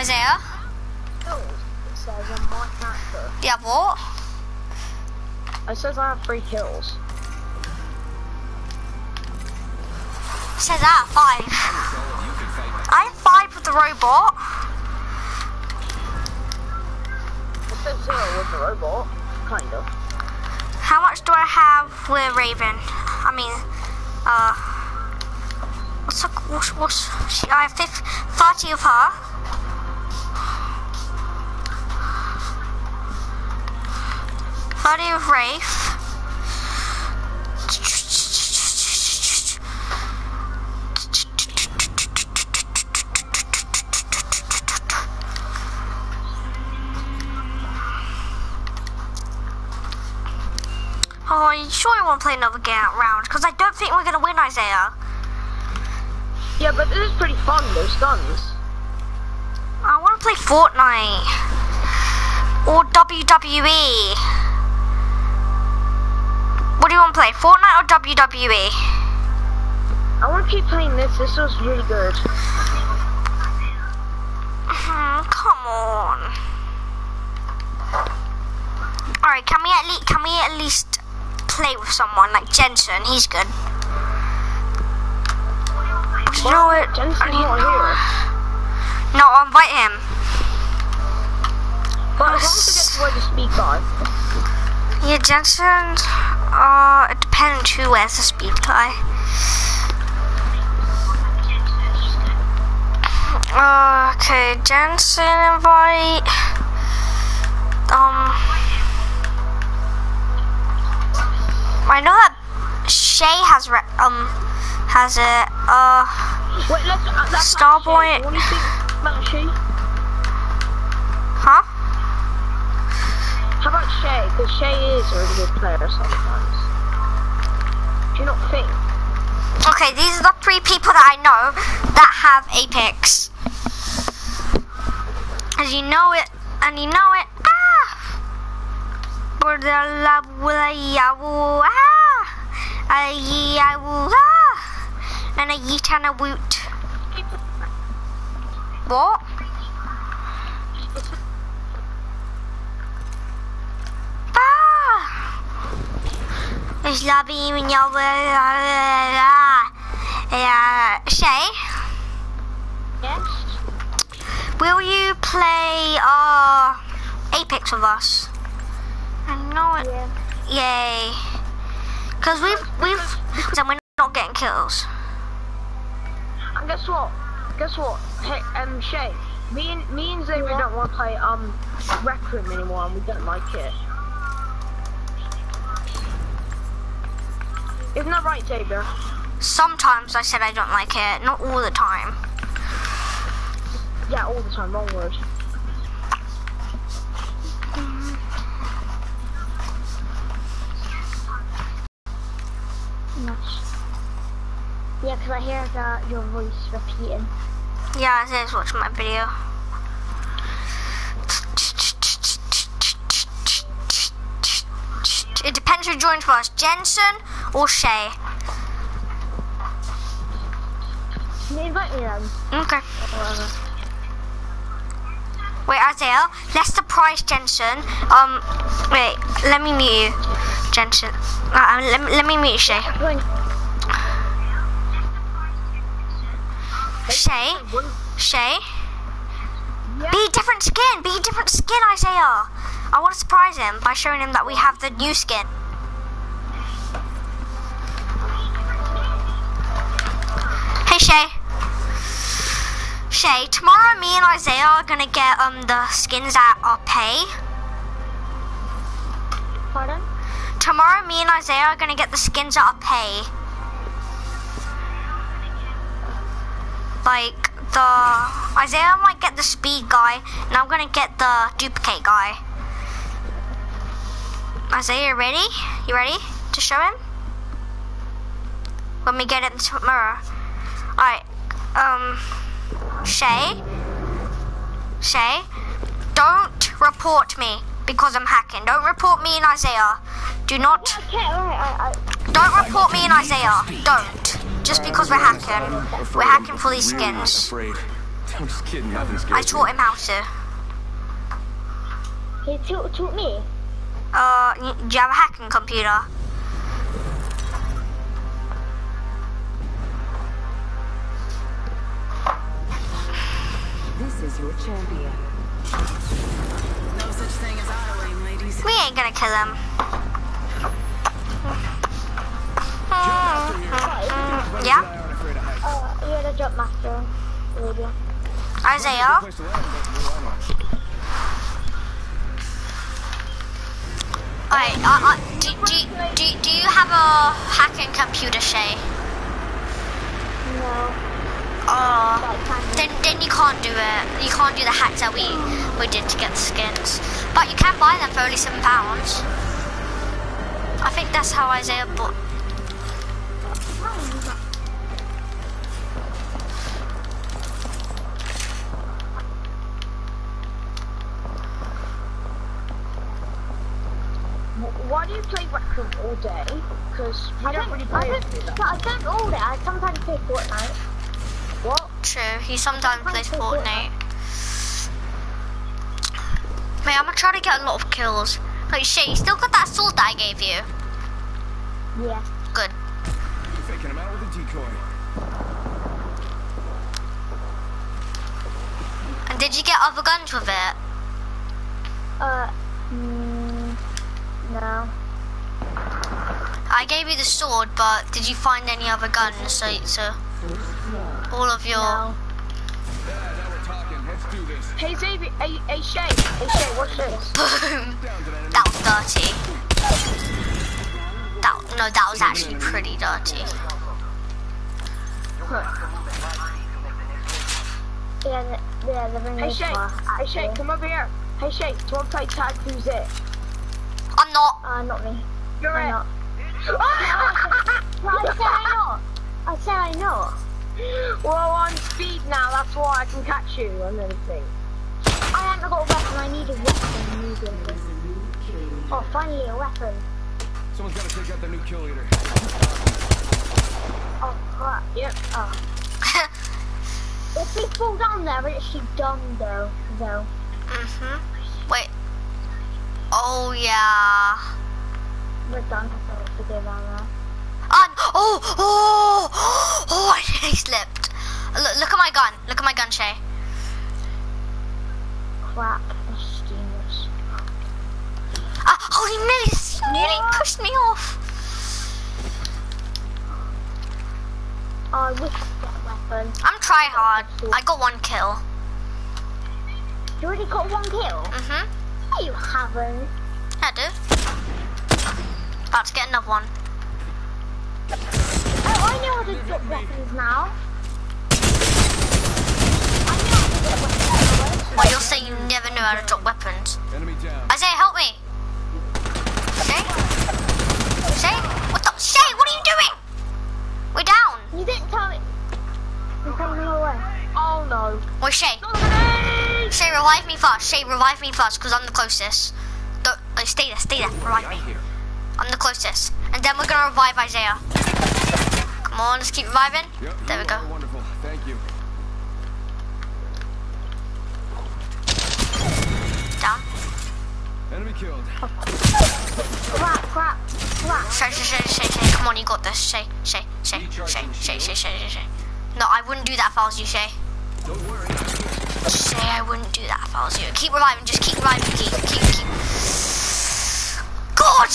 Isaiah?
It says I'm my character.
Yeah, what?
It says I have three kills.
It says that, five. I have five with the robot.
It says zero with the robot. Kind of.
How much do I have with Raven? I mean, uh, what's, what's, what's she, I have 30 of her. Thirty of Wraith. Oh, are you sure you want to play another round? Because I don't think we're going to win, Isaiah.
Yeah, but this is pretty fun, those guns.
I want to play Fortnite. Or WWE. What do you want to play, Fortnite or? WWE?
I want to keep playing this. This was really good.
Hmm, come on. Alright, can we at least can we at least play with someone like Jensen? He's good. You know what?
Jensen's
I
not here.
No, I'll invite him.
But as long as I get to speed guy.
Yeah, Jensen. Uh, it depends who wears the speed guy. Uh, okay, Jensen invite. Um, I know that Shay has re- um has it. Uh,
Wait, let's. Uh, that's
Starboy-
What do you think about Shay?
huh?
How about Shay? Because Shay is a really good player sometimes. Do you not think?
Okay, these are the three people that I know that have Apex. As you know it, and you know it. Ah! Burdala bula yawu, ah! Ah! And a yeet and a woot. What? Ah! Lovely you're uh, Shay,
Yes.
will you play uh, Apex with us? I know it.
Yeah.
Yay. Because we've, we've, and we're not getting kills.
Guess what? Guess what? Hey, um, Shay, me and me and Xavier don't want to play um Rec Room anymore, and we don't like it. Isn't that right, Xavier?
Sometimes I said I don't like it, not all the time.
Yeah, all the time. Wrong word.
Nice. Yeah, 'cause I hear that your voice repeating.
Yeah, I was watching my video. It depends who joins first, Jensen or Shay.
Invite me then?
Okay. Wait, Isaiah, let's surprise Jensen. Um, wait, let me meet you, Jensen. Uh, uh, let, me- let me meet you, Shay. Shay, Shay,
Yeah.
be different skin, be different skin, Isaiah. I want to surprise him by showing him that we have the new skin. Hey, Shay. Shay, tomorrow me and Isaiah are gonna get um the skins at our pay.
Pardon?
Tomorrow me and Isaiah are gonna get the skins at our pay. Like the Isaiah might get the speed guy, and I'm gonna get the duplicate guy. Isaiah, you ready? You ready to show him? Let me get it tomorrow. Alright, um, Shay, Shay, don't report me because I'm hacking. Don't report me and Isaiah. Do not,
Okay, alright, I, I,
don't report me and Isaiah. Don't. Just because we're hacking. We're hacking for these
Really not
skins.
afraid. I'm just kidding. Nothing scares
I taught him how to.
he taught, taught me.
Uh, do you have a hacking computer?
This is your champion.
No such thing as idling, ladies.
We ain't gonna kill him. Yeah,
I'm afraid of heights.
Uh, you're the jump master. Radio.
Isaiah.
Place to land, but why not?
Alright, uh, uh, do, do, do, do you have a hacking computer, Shay?
No.
Oh, then then you can't do it. You can't do the hacks that we we did to get the skins. But you can buy them for only seven pounds. I think that's how Isaiah bought.
Why do you play Rec Room all day? Because we
I
don't
don't,
really play it.
don't, but I don't all that. I sometimes play Fortnite.
What?
True, he sometimes plays Fortnite. Wait, I'm gonna try to get a lot of kills. Like, Shay, you still got that sword that I gave you?
Yeah.
Good.
Faking him out with a decoy.
And did you get other guns with it?
Uh, no.
I gave you the sword, but did you find any other guns? So, so all of your.
No.
Yeah, now we're talking. Let's do this.
Hey Xavier, hey, hey Shay, hey Shay, watch this.
Boom!
That
That was dirty. That no, that was actually pretty dirty.
Yeah, the, yeah, the ring
Hey
is
Shay, hey Shay, come over here. Hey Shay, do you want to play tag who's it?
I'm not.
Uh, not me.
You're
I'm
it.
not. I said I know. I said I know.
Well, I'm speed now, that's why I can catch you and everything.
I haven't got a weapon. I need a weapon immediately. Oh, finally a weapon.
Someone's got to take out the new kill leader.
Oh crap.
Yep.
Oh. if we fall down there, we're actually done though. Though.
mhm. Wait. Oh yeah.
We're done. So forgive our.
Um, oh, oh, oh, I slipped. Look, look at my gun. Look at my gun, Shay.
crap steamers.
Ah, oh, he nearly, nearly pushed me off.
Oh, I wish I could a weapon.
I'm try hard. I got one kill.
You already got one kill?
Mhm.
No, you haven't.
I do. About to get another one.
Oh, I know how to drop weapons now. I know how to drop weapons.
Well, you're saying you never knew how to drop weapons.
Enemy down.
Isaiah, help me. Shay? Shay? What the? Shay, what are you doing? We're down.
You didn't tell me. I'm coming away.
Oh no.
Wait, Shay. Shay, revive me first. Shay, revive me first, because I'm the closest. Don't, oh, stay there, stay there. Revive me. I'm the closest. And then we're gonna revive Isaiah. Come on, let's keep reviving.
Yep,
there we go.
Wonderful. Thank you.
Down.
Enemy killed. Oh.
Crap, crap, crap.
Shay, Shay, Shay, Shay, Come on, you got this. Shay, Shay, Shay, Shay, Shay, Shay, Shay, Shay. No, I wouldn't do that if I was you, Shay.
Don't worry.
Shay, I wouldn't do that if I was you. Keep reviving, just keep reviving, keep, keep, keep. God,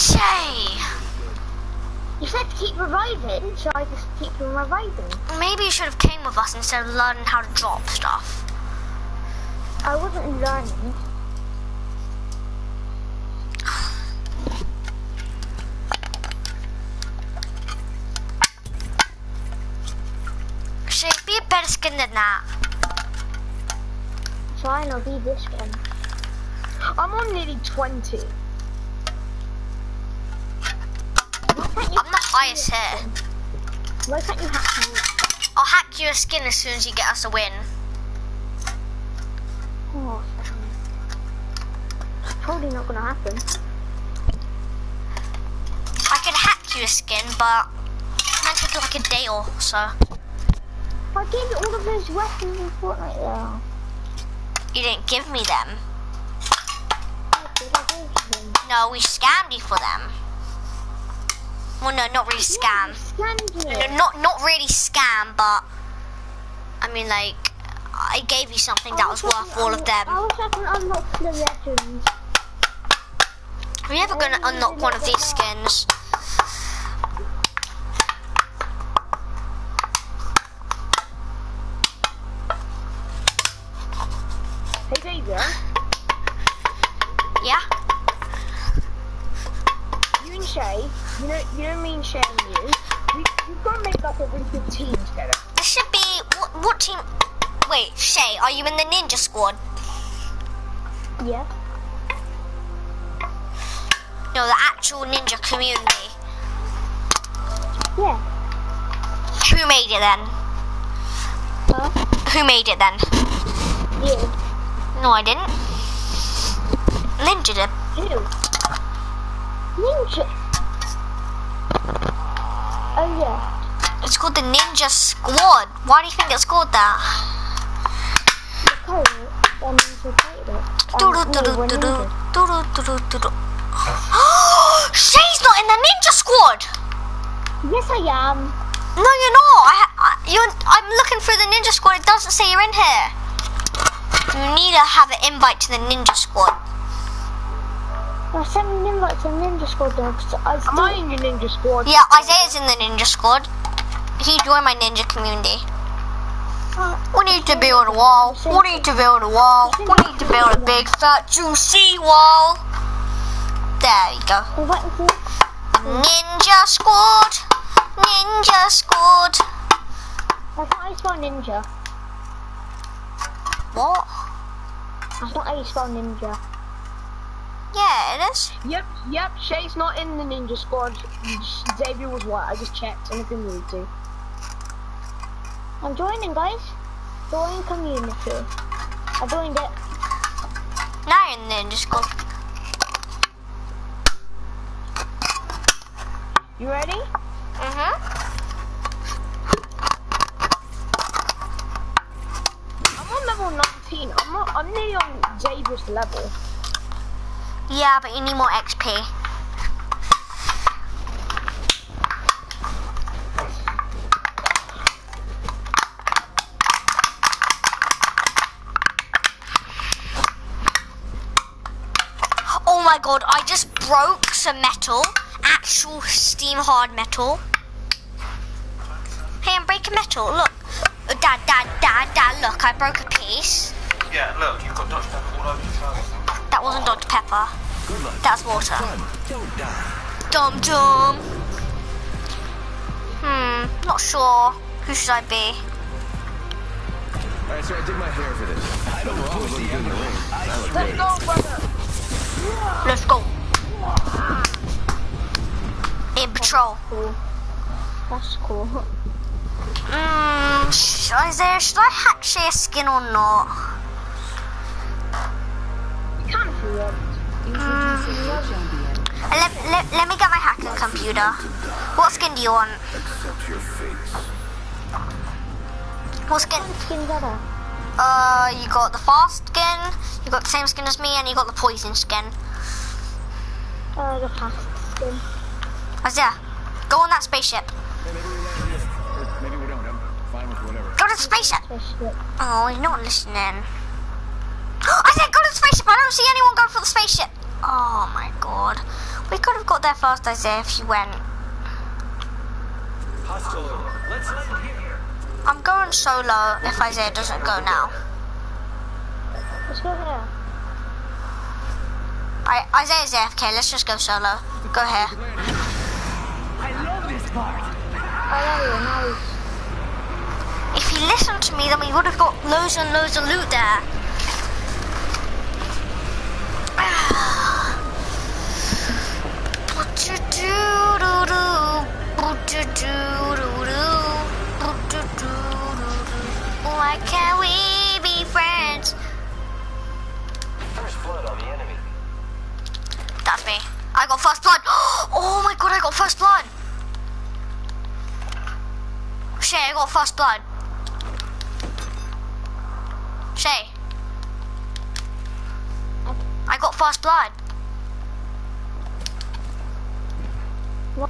You said to keep reviving, so I just keep them reviving.
Maybe you should have came with us instead of learning how to drop stuff.
I wasn't learning.
Shay, be a better skin than that.
i'll be this one.
I'm on nearly 20.
Why can't you
I'm the highest here.
Why can't you hack me?
I'll hack your skin as soon as you get us a win.
Oh, it's probably not gonna happen.
I can hack you a skin, but it might take like a day or so.
I gave you all of those weapons in Fortnite though.
You didn't give me them.
I did, I gave them.
No, we scammed you for them. Well, no, not really scam. No, not not really scam, but I mean like I gave you something that was worth all of them.
I wish I unlock the legends.
We're never gonna unlock one of these skins. Are you in the ninja squad?
Yeah.
No, the actual ninja community.
Yeah.
Who made it then?
Huh?
Who made it then?
You.
No, I didn't. Ninja did.
Who? Ninja. Oh yeah.
It's called the Ninja Squad. Why do you think it's called that?
Because.
Shay's not in the Ninja Squad.
Yes, I am.
No, you're not. I, I, you're, I'm looking for the Ninja Squad. It doesn't say you're in here. You need to have an invite to the Ninja Squad.
I sent an invite to Ninja Squad though, 'cause I
Am I in your ninja squad?
Yeah, Isaiah's in the Ninja Squad. He joined my ninja community. We need to build a wall. We need to build a wall. We need to build a big fat juicy wall. There you go.
invite me to
Ninja Squad. Ninja Squad.
That's not how you spell ninja.
What?
That's not how you spell ninja.
Yeah, it is.
Yep, yep. Shay's not in the ninja squad. Xavier was what? I just checked, and if you need to.
I'm joining, guys. Join community. I joined it.
Now you're in the Ninja Squad.
You ready?
Mm-hmm.
I'm on level 19. I'm not. I'm nearly on Xavier's level.
Yeah, but you need more XP. Oh my god, I just broke some metal. Actual steam hard metal. Hey, I'm breaking metal. Look. Uh, Dad, dad, dad, dad, look, I broke a piece.
Yeah, look, you've got Dutch pepper all over your clothes.
That wasn't Dr. Pepper.
Good luck.
That's water.
Don't die.
Dum dum. Hmm, not sure. Who should I be?
Alright, so I did my hair for this.
I don't
Overall,
push
it good in the ring.
I
That looked
Let's go, brother.
Let's go. In patrol.
Cool. That's cool.
Hmm, sh- Isaiah, should I hack share skin or not?
You can if you want.
Introducing your champion.
Uh, Let, let, let me get my hacking computer. What skin do you want?
Accept your fate.
What skin?
Skin better.
Uh, you got the fast skin, you got the same skin as me, and you got the poison skin.
Uh, the fast skin.
Isaiah, go on that spaceship. Go to the spaceship. Oh, you're not listening. I said go to the spaceship. I don't see anyone go for the spaceship. Oh my god. We could have got there first, Isaiah, if you went. I'm going solo if Isaiah doesn't go now.
Let's go.
Alright, Isaiah's AFK. Let's just go solo. Go here.
I love this part.
Oh, there we go. Nice.
If he listened to me, then we would have got loads and loads of loot there. Why can't we be friends?
First blood on the enemy.
That's me. I got first blood. Oh my god, I got first blood. Shay, I got first blood. Shay. I got first blood.
What?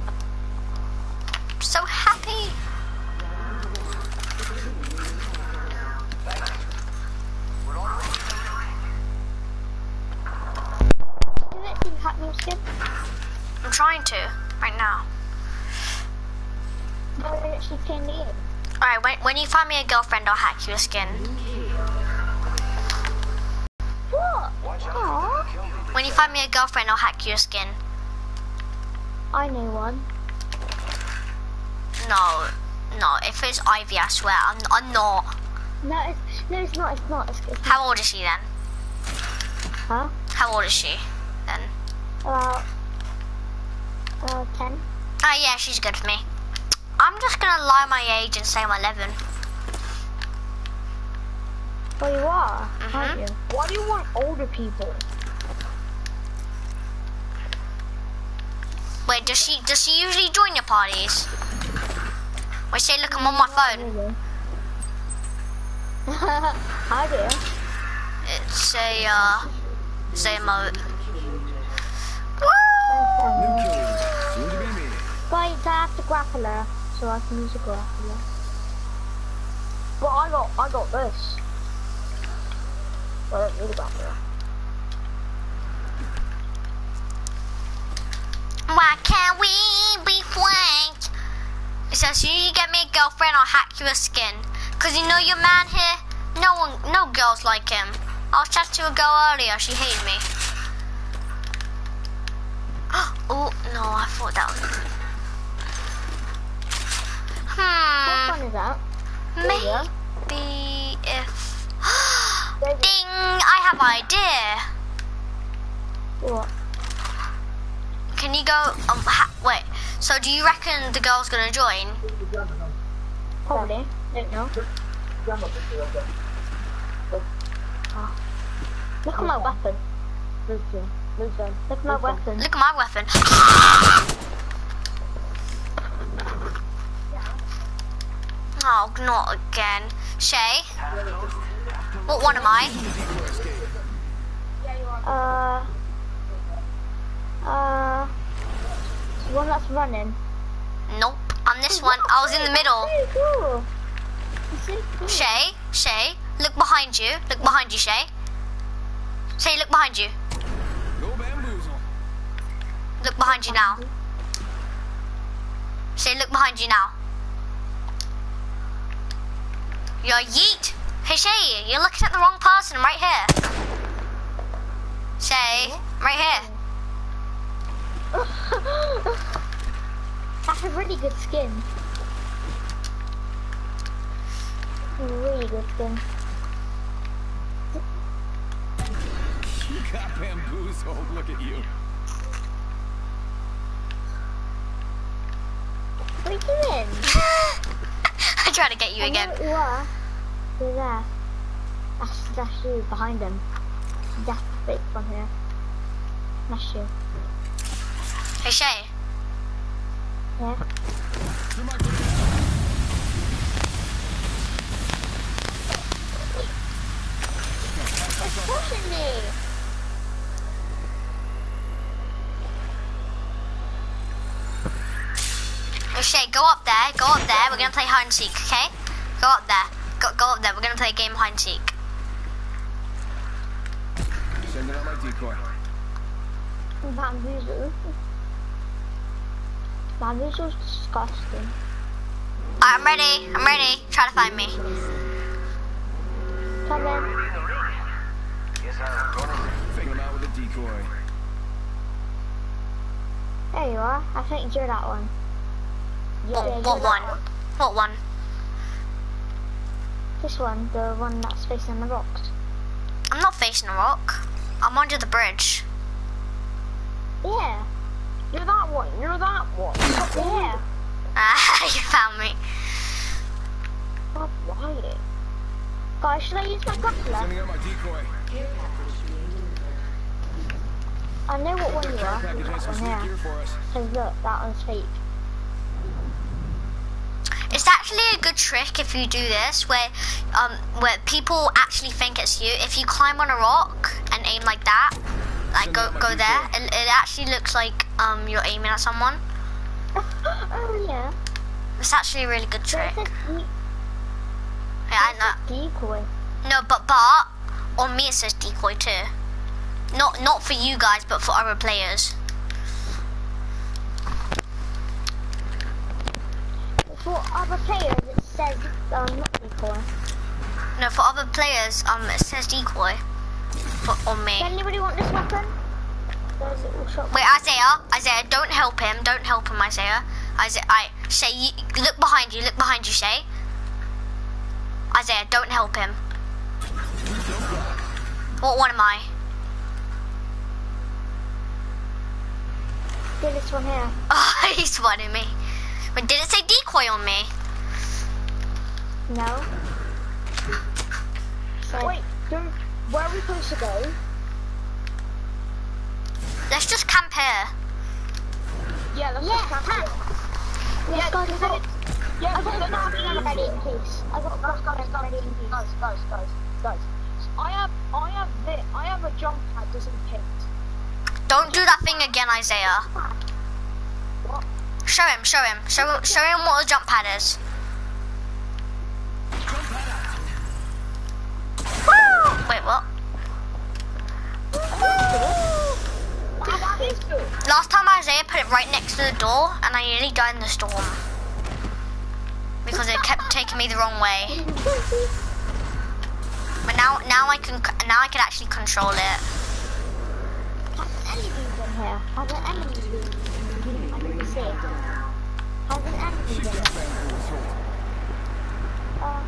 I'm so happy.
It do hack your skin?
I'm trying to right now.
No, it actually turned it in.
Alright, when, when you find me a girlfriend, I'll hack you a skin.
What?
Watch out
Aw.
for the kill leader.
When you find me a girlfriend, I'll hack you a skin.
I know one.
No, no, if it's Ivy, I swear, I'm, I'm not.
No, it's, no, it's not. It's not. It's, it's
How old is she then?
Huh?
How old is she then?
About uh, ten.
Oh yeah, she's good for me. I'm just gonna lie my age and say I'm 11.
Well, you are, aren't
Mhm.
you?
Why do you want older people?
Wait, does she does she usually join your parties? Wait, say look, I'm on my phone.
Maybe. I do.
It's a uh, it's a emote.
New kill leader. Soon to be me.
Guys, I have to grapple her, so I can use a grappler.
But I got, I got this. I don't need a grappler.
Why can't we be friends? It says you get me a girlfriend, I'll hack you a skin. Cause you know your man here, no one, no girls like him. I was chatting to a girl earlier, she hated me. Oh no, I thought that was.
What
Hmm.
fun is that?
Maybe if. Ding! I have an idea.
What?
Can you go? Um, ha- wait. So do you reckon the girl's gonna join?
Probably. Don't know. Look at my weapon. Look at my weapon.
Look at my weapon. Oh, not again. Shay? What one am I?
Uh. Uh. the One that's running.
Nope. I'm this one. I was in the middle.
Very cool. It's so cool.
Shay? Shay? Look behind you. Look behind you, Shay. Shay, look behind you.
Go bamboozle.
Look behind you now. Say, look behind you now. You're yeet. Hey Shay, you're looking at the wrong person right here. Shay, right here.
That's a really good skin. Really good skin.
You got bamboozled. Look at you.
What are you doing?
I tried to get you
I know
again.
what you are. You're there. That's, that's you behind him. That's the fake one here. That's you.
Hey Shay,
Yeah.
Through my grenade.
It's pushing me.
Oh, Shay, go up there, go up there. We're gonna play hide and seek, okay? Go up there. Go, go up there. We're gonna play a game of hide and seek.
Sending out my decoy.
Bamboozle. Bamboozle's disgusting.
I'm ready. I'm ready. Try to find me.
Come in.
Yes, sir. Running.
Faking him out with a decoy.
There you are. I think you're that one. Yeah,
What,
you're
what
that
one? What one?
This one, the one that's facing the rocks.
I'm not facing a rock. I'm under the bridge.
Yeah.
You're that one. You're that one.
Yeah.
Ah, you found me.
Stop lying.
Guys, should I use my grappler?
Sending my decoy.
I know what one you are.
package has some
That
sweet
one
gear
here.
for us.
Because look, that one's fake.
It's actually a good trick if you do this, where um, where people actually think it's you. If you climb on a rock and aim like that, like go go there, it, it actually looks like um you're aiming at someone.
oh yeah.
It's actually a really good trick.
it says de-
Yeah, I know.
decoy.
No, but but on me it says decoy too. Not not for you guys, but for other players.
For other players, it says um, not decoy.
No, for other players, um, it says decoy. For, on me.
Does anybody want this weapon?
Wait, Isaiah, Isaiah, don't help him. Don't help him, Isaiah. Isaiah, I say, you, look behind you. Look behind you, Shay. Isaiah, don't help him. What one am I?
Do this one here.
Oh, he's spotting me. Wait, did it say decoy on me?
No. So,
Wait, don't, where are we supposed to go?
Let's just camp here.
Yeah, let's
Yeah,
just camp
camp.
here.
Let's go
because
to
it- Yeah,
I've got
because
a
then
gun
I'll be
ready
able
in
to-
case. I've got a
Guys, guys,
gun
guys,
ready in case.
guys, guys, guys, guys. I have, I have this, I have a jump pad just in case.
Don't do that thing again, Isaiah. Show him, show him, show him, show him what a jump pad is. Wait, what? Last time Isaiah put it right next to the door, and I nearly died in the storm because it kept taking me the wrong way. But now, now I can, now I can actually control it.
Has an enemy been here? Has an I can see. Has an enemy
She
been
got
here?
bamboozled.
Uh,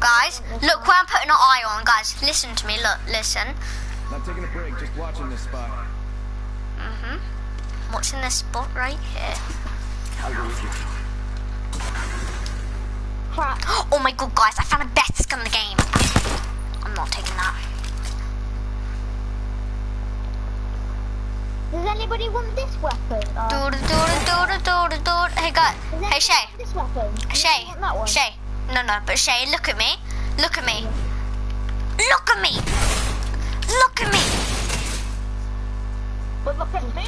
Guys, look where I'm putting an eye on. Guys, listen to me. Look, listen.
I'm not taking a break, just watching this spot.
Mm-hmm. Watching this spot right here.
I'll go with you.
Crap.
Oh my god, guys! I found the best gun in the game. I'm not taking that.
Does anybody want this weapon? Uh,
Do do do do do do do. Hey, guys.
does
Hey, Shay.
This weapon.
Shay.
anyone want that one?
Shay. No, no, but Shay, look at me. Look at me. Look at me. Look at me.
But look at me.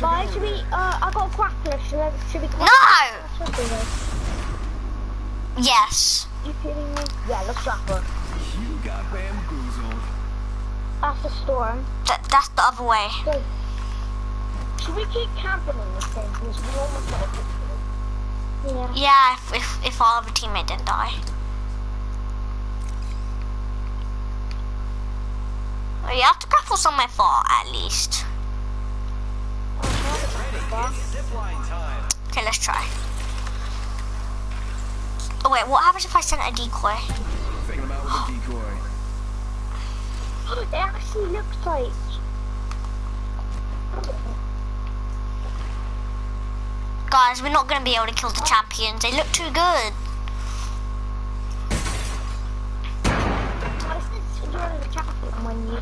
Bye, should we, uh, I got a grappler, should, I, should we
No.
Should we, though?
Yes.
You kidding me?
Yeah, let's drop her.
You got bamboozled.
That's a storm.
Th- that's the other way.
Go.
Should we keep camping in this thing? Because we almost got a victory.
Yeah.
Yeah, if, if, if our other teammate didn't die. Well, you have to grapple somewhere far, at least. Okay, let's try. Oh wait, what happens if I send a decoy?
Taking him out with a decoy.
It actually looks like.
Guys, we're not going to be able to kill the champions. They look too good.
This is you're the champion when you.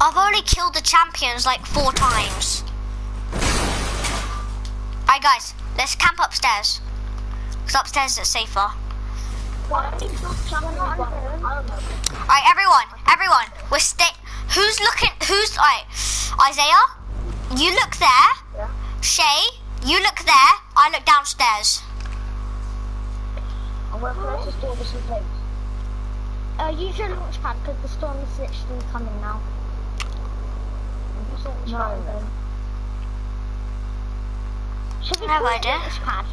I've already killed the champions like four times. Alright guys, let's camp upstairs. Because upstairs it's safer. Alright everyone, everyone, we're stay who's looking who's alright Isaiah, you look there. Shay, you look there, I look downstairs.
And we're close to store this in.
Uh, use your launch pad because the storm is literally coming now.
Use
No.
pad.
Should we
Have
call
I
launch pad?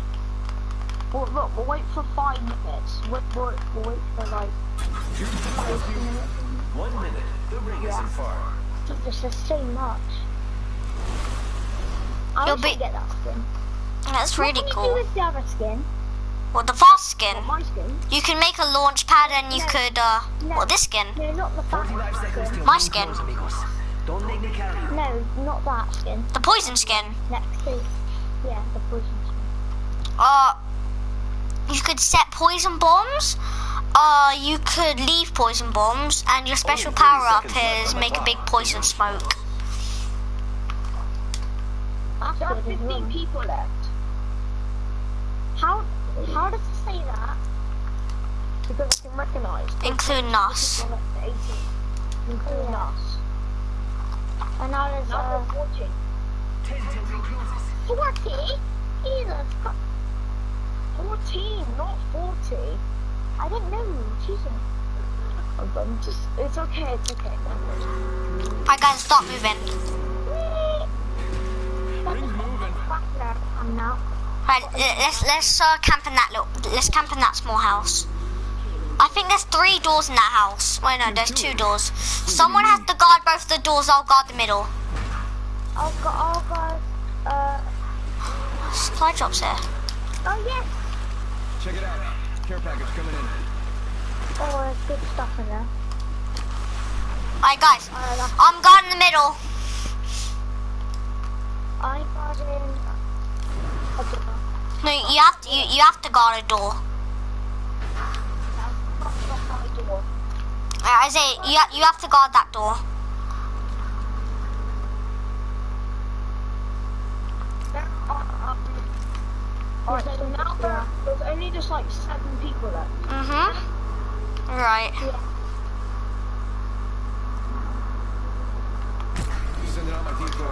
Well, look, we'll wait for five minutes. We'll, we'll, we'll wait for like
One minute. The ring isn't far.
Jesus, there's so much. I
You'll be-
get that skin.
That's really cool.
what can you
cool.
do with the other skin?
Well, the fast skin.
my skin.
You can make a launch pad and you
No.
could, uh,
No.
well, this skin.
No, not the fast skin.
My skin.
Don't make me carry.
No, not that skin.
The poison skin.
Next to, yeah, the poison skin.
Uh, you could set poison bombs. Uh, you could leave poison bombs, and your special
Only 30
power up is make a big poison smoke.
That's
There are 15 people left.
How, how does it say that?
Because I can recognise.
Including us.
People left to 18. Including us.
And now there's, uh,
we're 14.
10 till ring closes.
40? Jesus Christ.
14, not 40.
I didn't know. Jesus.
I'm, I'm just, it's okay, it's okay.
Alright, guys, stop moving.
Ring's moving.
Back there. I'm now.
Right, let's let's uh, camp in that little. Let's camp in that small house. I think there's three doors in that house. Wait, no, there's two doors. Someone has to guard both the doors. I'll guard the middle.
I'll go, I'll go, uh,
Supply drops here.
oh yes.
Check it out. Care package coming in.
Oh, there's good stuff in there.
Alright, guys,
Uh,
I'm guarding the middle.
I got in a door.
No, you have to. You, you have to guard a door. Uh, Isaiah, you you have to guard that door.
Alright, so now there, there's only just like seven people left.
Mhm. Right.
Sending out my decoy.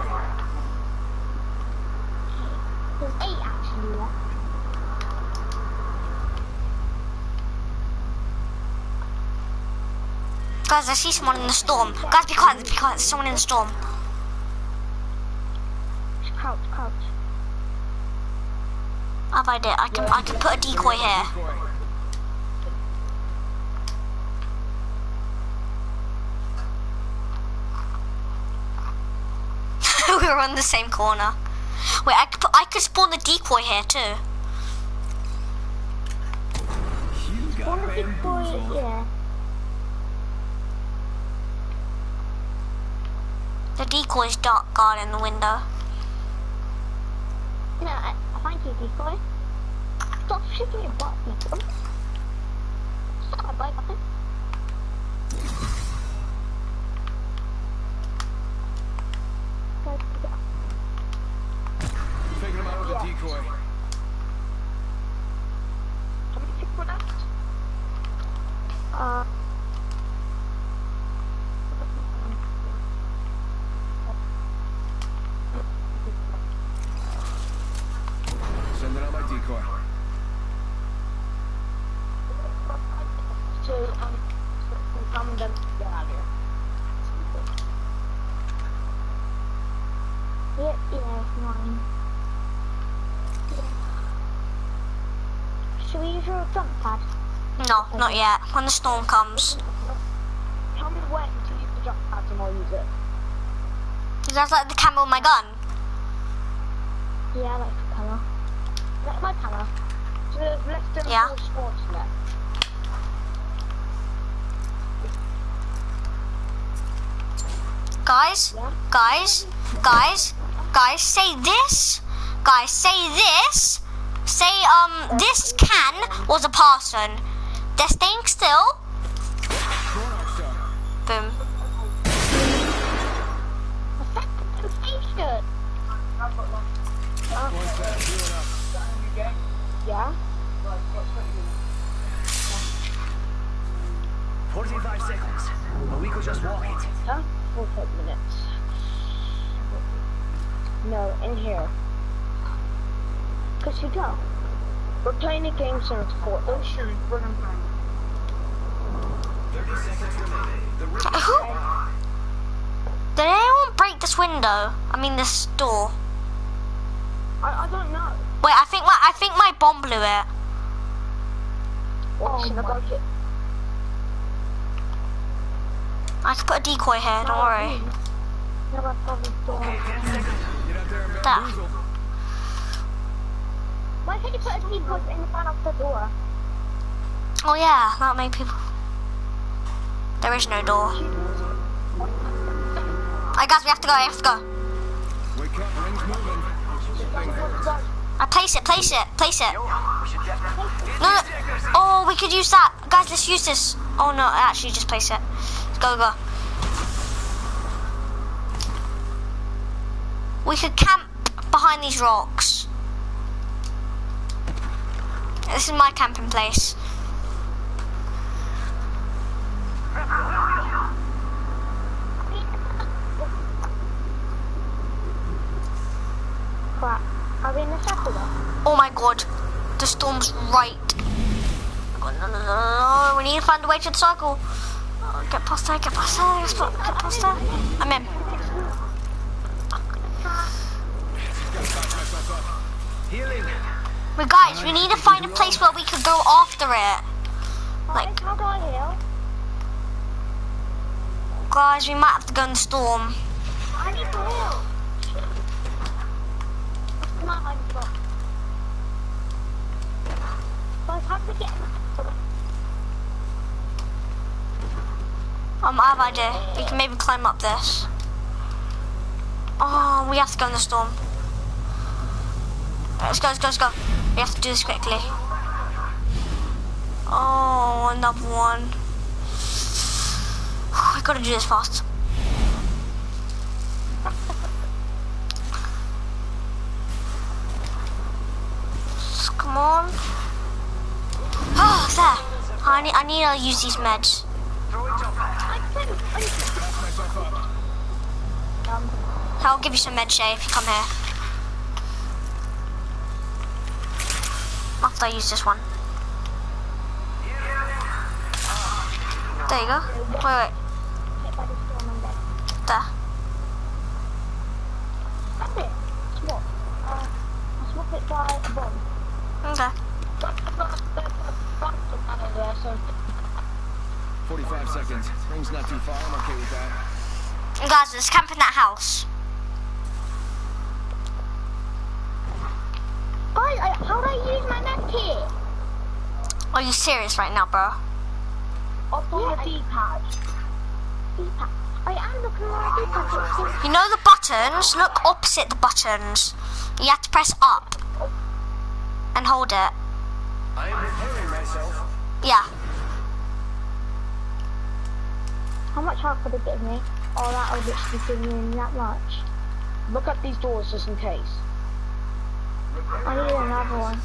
There's eight actually left.
Guys, I see someone in the storm. Guys, be quiet. Be quiet. There's someone in the storm. Have I did? I can. I can put a decoy here. We were on the same corner. Wait, I could, put, I could spawn the decoy here too.
You got
One of the
bamboozled.
yeah.
The decoy's dark guard in the window.
Know, I, decoy. Stop shooting your butt, people. Stop my butt
not yet. When the storm comes.
Tell me when to use the jump pads and I'll use it.
You guys like the camera on my gun?
Yeah, I like the colour. Like my colour.
To the left and
Yeah.
sports net.
Guys,
Yeah.
guys, guys, guys, say this. Guys, say this. Say, um, this can was a person. They're staying still. Boom.
Station.
One set.
Yeah?
45 seconds. But we could just walk it.
Huh? 45 minutes. No, in here.
Could you go?
We're playing a game center for Oh shoot, we're gonna play.
30 seconds remaining. The uh-huh.
Who? Did anyone break this window? I mean, this door.
I, I don't know.
Wait, I think my I think my bomb blew it.
Oh, what should I go get?
I can put a decoy here. Don't worry.
No, I probably don't.
Get out there and
That.
bamboozle.
Why should you put a decoy in front of the door?
Oh yeah, that made people. There is no door. Alright, guys, we have to go. We have to go.
Wake up, ring's moving. Thing hurts.
I place it. Place it. Place it.
We should definitely...
No, no. Oh, we could use that. Guys, let's use this. Oh no, actually, just place it. Let's go, go. We could camp behind these rocks. This is my camping place.
Crap. Are we in the circle though?
Oh my god, the storm's right. Oh, no, no, no, no, no. We need to find a way to the circle. Oh, Get past there, get past there, get past there. I'm in.
Healing.
But guys, we need to find a place where we could go after it. Like,
How do I heal?
guys, we might have to go in the storm.
I need to heal. Come on, I'm. Guys, how do we get?
Um, I have an idea. We can maybe climb up this. Oh, we have to go in the storm. Let's go, let's go, let's go. We have to do this quickly. Oh, another one. I gotta do this fast. Come on. Oh, there. I need, I need to use these meds. I'll give you some med Shay if you come here. After I use this one. There you go. Wait, wait.
Hit by the storm and dead.
There.
That's it. Swap. I'll swap it by a bomb.
Okay.
Out of there, so
45 seconds. Ring's not too far. I'm okay with that.
Guys, let's camp in that house.
Guys, I, how do I use my med kit?
Are you serious right now, bro?
off on D-pad.
D-pad. I am looking at my default.
You know the buttons? Look opposite the buttons. You have to press up and hold it.
I am repairing myself.
Yeah.
How much health could it give me? Oh, that would literally give me that much.
Look at these doors just in case.
I need another one.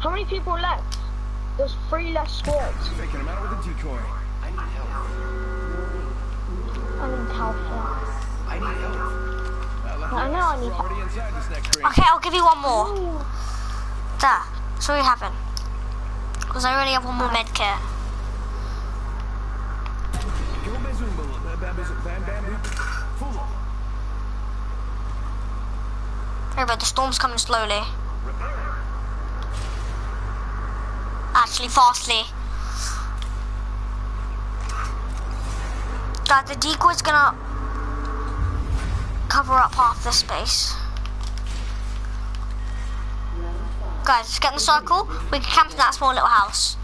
How many people left? There's three less squads.
Faking him out with a decoy.
I need help.
I need health. Yeah.
I need help.
Uh,
I know I need help.
already inside this next ring.
Okay, I'll give you one more.
Ooh.
There. So we haven't. Because I already have one more med kit. Hey, but the storm's coming slowly. Actually, fastly. God, the decoy's gonna cover up half the space. Guys, let's get in the circle. We can camp in that small little house.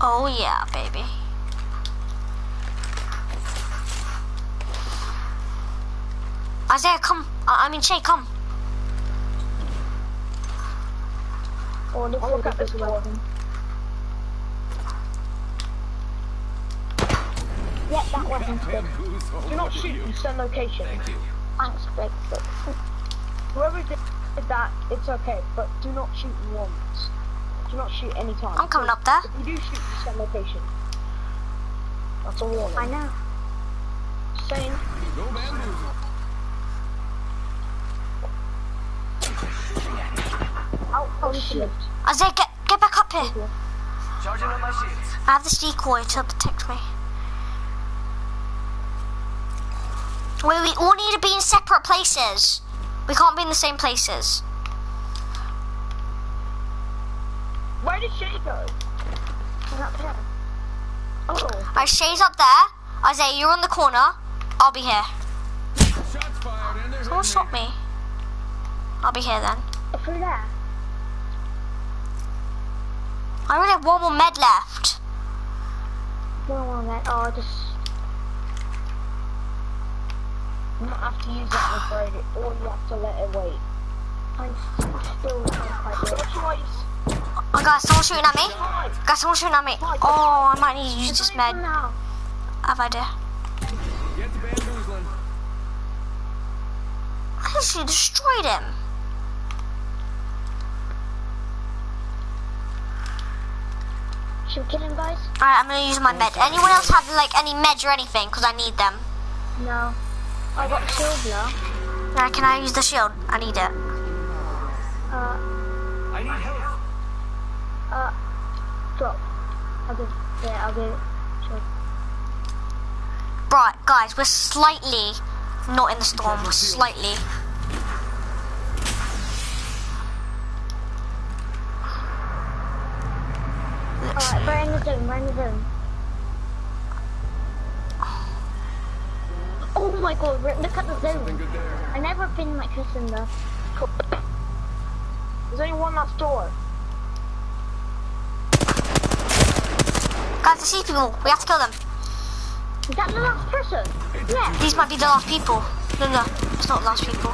Oh yeah, baby. Isaiah, come. I mean, Shay, come.
Oh, this
I'll look at this
weapon. Yeah, that weapon's good.
Do not shoot,
you.
you send location.
Thank you.
Thanks, Bigfoot.
Whoever did that, it's okay, but do not shoot once. Do not shoot any time.
I'm coming up there.
If you do shoot, you send location. That's a warning.
I know.
Saying,
Oh,
of
shit.
Isaiah, get get back up here.
Charging on my shields.
I have this decoy to protect me. Wait, we all need to be in separate places. We can't be in the same places.
Where did Shay go?
He's up here.
Oh,
Alright, Shay's up there. Isaiah, you're on the corner. I'll be here.
Shots fired and
Someone
hitting
shot me. I'll be here then.
Through there.
I only have one more med left.
One more med. Oh, just.
you don't have to use that, I'm afraid, or you have to let it wait.
I'm still quite
Your
rich.
choice.
Oh, guys, someone's shooting at me. Guys, someone's shooting at me. Oh, I might need to use this med.
now.
Have idea.
Get to bamboozling.
I actually destroyed him.
Should we kill him, guys?
Alright, I'm gonna use my med. Anyone else have like any meds or anything? Because I need them.
No. I got shield now.
Now, can I use the shield? I need it.
Uh,
I need help.
uh, drop. I'll give, yeah, I'll give it. Shield.
Right, guys, we're slightly not in the storm. We're slightly.
Alright, we're in the zone, we're in the zone. Oh my god, look at the
Something
zone. I've never been like this in the...
There's only one last door.
Guys, I see people. We have to kill them.
Is that the last person? Yeah.
These might be the last people. No, no, it's not the last people.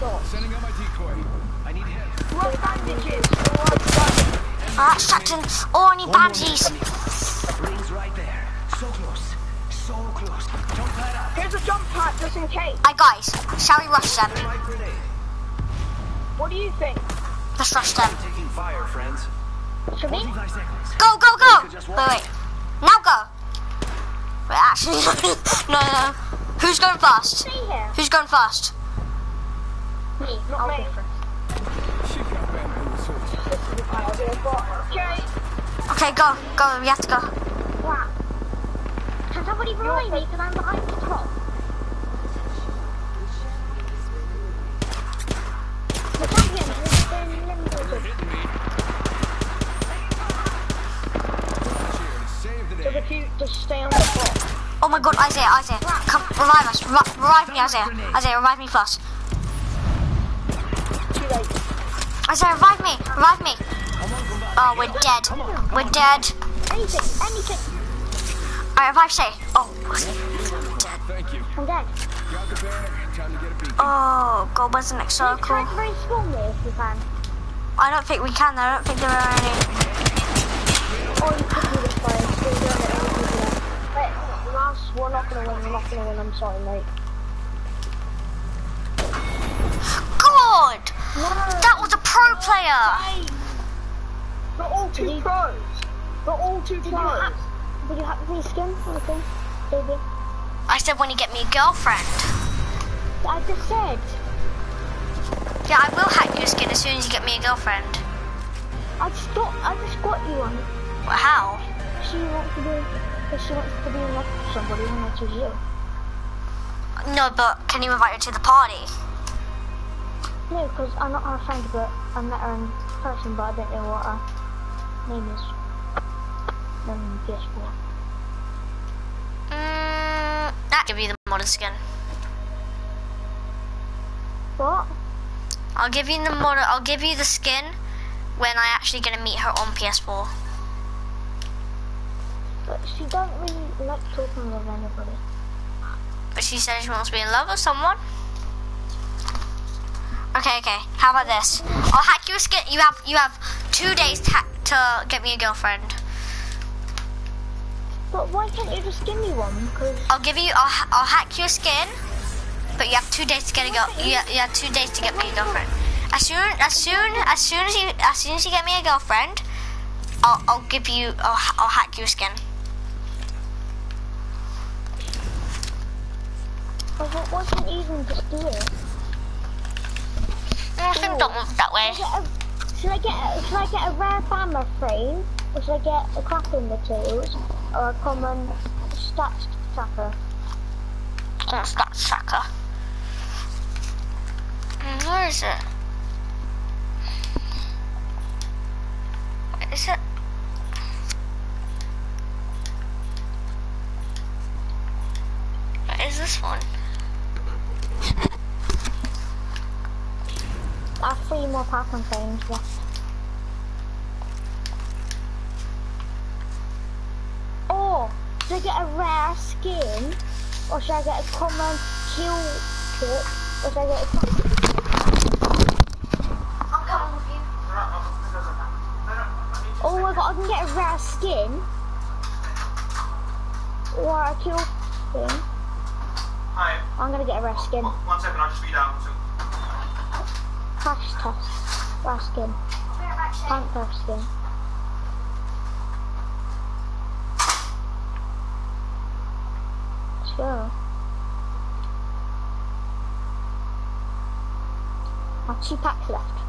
Shot.
Sending out my decoy.
I need help.
Who bandages? Who has bandages?
Alright, Shacton. Oh, I need bandages.
Rings right there. So close. So close. Jump that up.
Here's a jump pad just in case.
Alright, guys, shall we rush them?
What do you think?
Let's rush them.
Taking fire, friends.
Should we?
Go, go, go! Wait, wait. Now go. Wait, actually, no, no, no. Who's going first?
Stay here.
Who's going first?
Me.
Not me. Okay.
Okay, go, go. We have to go.
Wow. Can somebody revive me because I'm behind the top? The champion has been eliminated.
Hitting me. Cheer to save the
So if you just stay on the spot.
Oh my god, Isaiah, Isaiah. Come, revive us. Re- revive me, Isaiah. Isaiah, revive me first.
Too late.
Isaiah, revive me, revive me. Oh, we're dead. We're dead.
Anything, anything.
Alright, revive Shay. Oh,
Thank you.
I'm dead.
Got the banner. Time to get a beacon.
oh, go where's the next
Try
circle?
to respawn me if you can.
I don't think we can. I don't think there are any.
Or you could do this way. Still doing it over here. Wait, Lars, we're not gonna win. We're not gonna win. I'm sorry, mate.
God,
No.
that was a pro player.
Not all two pros. Not all two
Did you
pros.
have, did you have to reskin? Okay, baby.
I said when you get me a girlfriend.
I just said.
Yeah, I will hack your skin as soon as you get me a girlfriend.
I just got. I just got you one.
Well, how?
She wants to be. If she wants to be in love with somebody, and I choose you.
No, but can you invite her to the party?
No, because I'm not her friend, but I met her in person, but I don't know what her name is. Um, PS4.
Mm, that give you the modern skin.
What?
I'll give you the modern. I'll give you the skin when I actually gonna meet her on PS4.
But she don't really like talking with anybody.
But she says she wants to be in love with someone. Okay, okay. How about this? I'll hack your skin. You have you have two days to, get me a girlfriend.
But why can't you just give me one? Because
I'll give you. I'll, I'll hack your skin, but you have two days to get a girl. You, ha- you have two days to get me a girlfriend. As soon as soon as soon as you as soon as you get me a girlfriend, I'll I'll give you. I'll, I'll hack your skin.
but why can't you even just do it?
I don't want it that way.
Should I get a, should I get a rare farmer frame, or should I get a crafting materials, or a common stats tracker?
What's that tracker? Mm, Where is it? Where is it? Where is this one?
I have three more Pokemon frames left. Or should oh, I get a rare skin, or should I get a common kill quip, or should I get a
I'm coming with.
Oh my god, I can get a rare skin. Or a kill thing.
Hi.
I'm gonna get a rare skin.
One second, I'll just be down.
Crash test. Rare skin. Panther skin. Let's go. I have two packs left.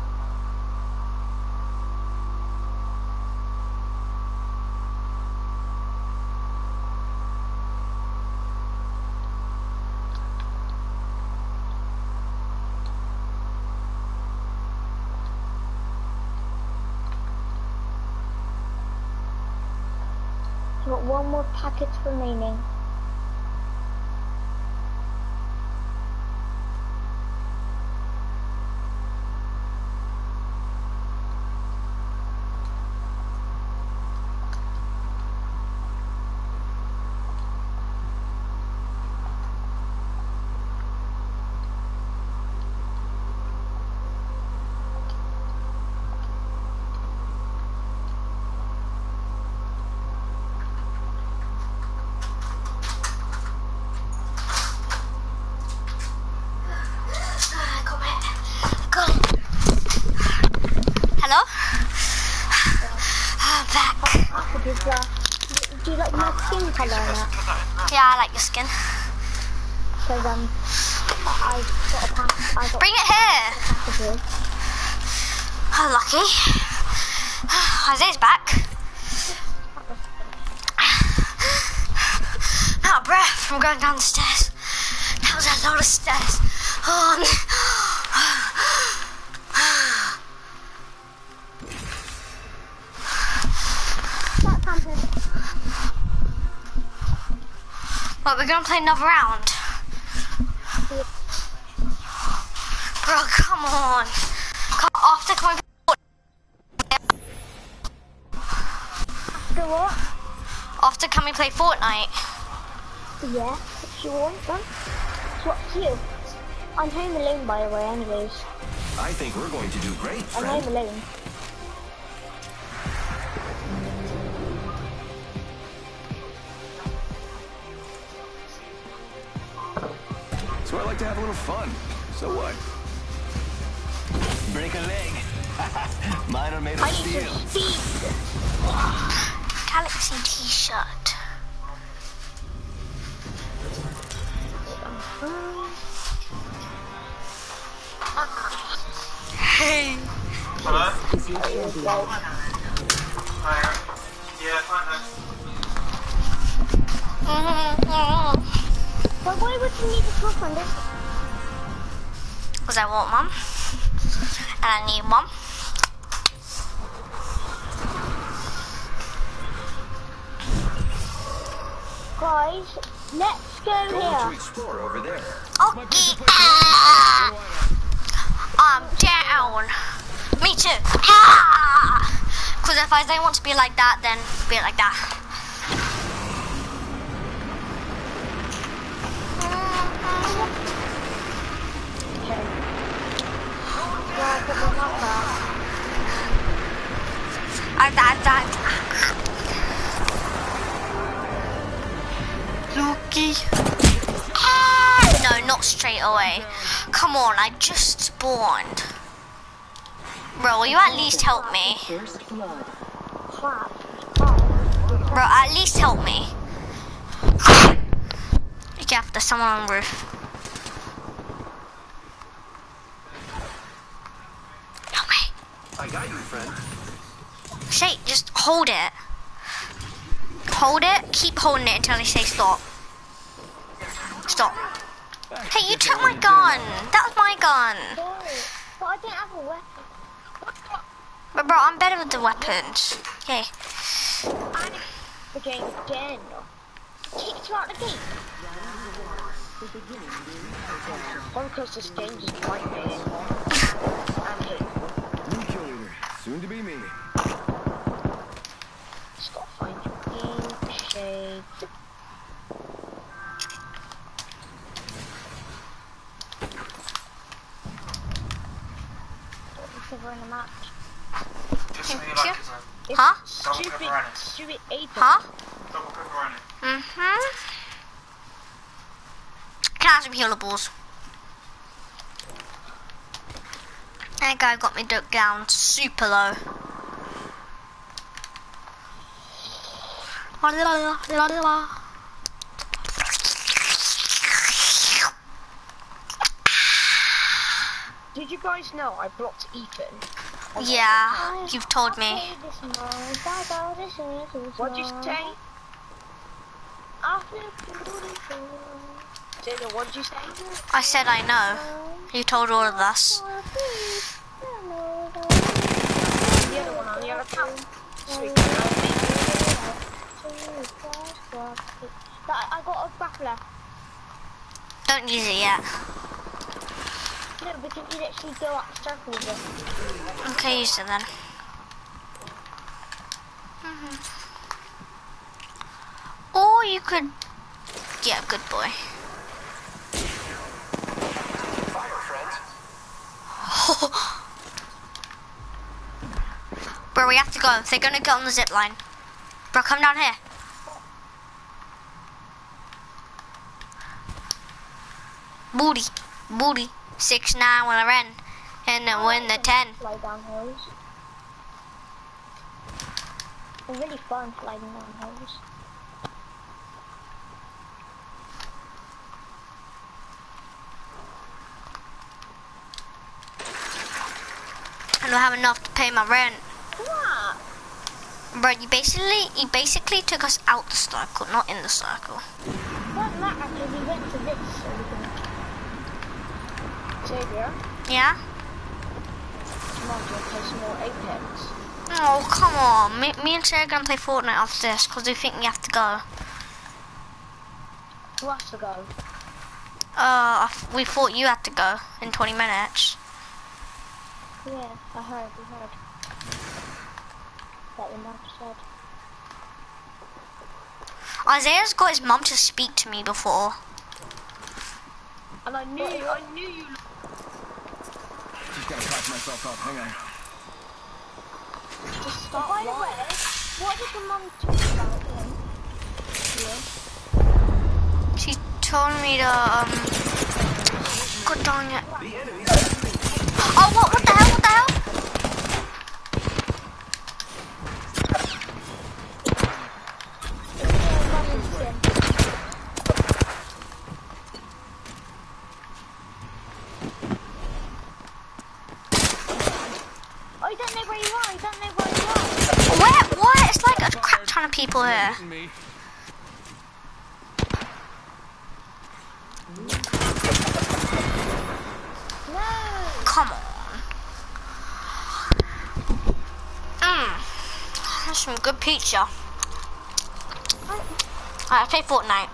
We're gonna play another round. Bro, come on. Come off the computer.
After what?
After can we play Fortnite?
Yeah, if you want one. It's up to you. I'm home alone, by the way, anyways.
I think we're going to do great, friend.
I'm home alone.
Like to have a little fun. So what?
Break a leg. Mine are made of
I need
steel.
some.
Galaxy t-shirt. Hey.
Hello?
Is your champion.
Hi. Yeah, fine, thanks.
But why would you need a girlfriend?
Because I want one. And I need one.
Guys, let's go
Going to
here.
explore over there.
Okay. Ah! I'm down. Me too. Because if I don't want to be like that, then be like that.
Yeah, put my mouth out.
I died, died. Lucky. Ah! No, not straight away. Come on, I just spawned. Bro, will you at least help me? Bro, at least help me. Yeah, there's someone on roof.
I got you, friend.
Say, just hold it. Hold it, keep holding it until I say stop. Stop. Hey, you took my gun. That was my gun.
sorry. But I don't have a weapon.
But bro, I'm better with the weapons. Okay.
The game again. Kick throughout the game. One this game just like me Don't in the match.
Just me
Thank
like, it?
It's
Huh?
Stupid,
Pepperoni.
stupid Apex.
Huh?
Double pepperoni.
Mm-hmm. Can I have some healables? That guy got me dug down super low.
Did you guys know I blocked Ethan?
Yeah, you've told me.
What'd you say? Taylor, what'd you say?
I said I know. You told all of us.
The other one on the other account. Sweet.
I got a grappler.
Don't use it yet.
No, because you literally go up the circle with it.
Okay, use it then. Mhm. Or you could... Yeah, good boy.
Fire, friend.
Bro, we have to go. They're gonna get on the zip line. Bro, come down here. Booty, booty. Six nine when I ran, and then win the ten.
Slide down hills. It's really fun sliding down hills.
I don't have enough to pay my rent.
What?
Bro, you basically, you basically took us out the circle, not in the circle.
Because we went to this so we can
Xavier,
Yeah?
come on, we'll play some more Apex.
Oh, come on. Me, me and Sarah are gonna play Fortnite after this because we think we have to go.
Who has to go?
Uh, we thought you had to go in 20 minutes.
Yeah, I heard, we heard. That the map said.
Isaiah's got his mum to speak to me before.
And I knew, I knew you.
Just gotta patch myself up. Hang on.
Just start
By the way, what did your mum talk about him?
She told me to um. God darn it. Oh what? What the hell? What the hell?
It's your mum's sin. Oh, you don't know where you are. You don't know where you are.
Where? What? It's like a crap ton of people here. Come on. Mmm. That's some good pizza. Alright, let's play Fortnite.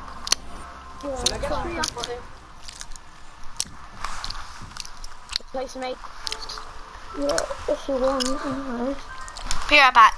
Play some eight.
Yeah, if you want, anyways.
Be right back.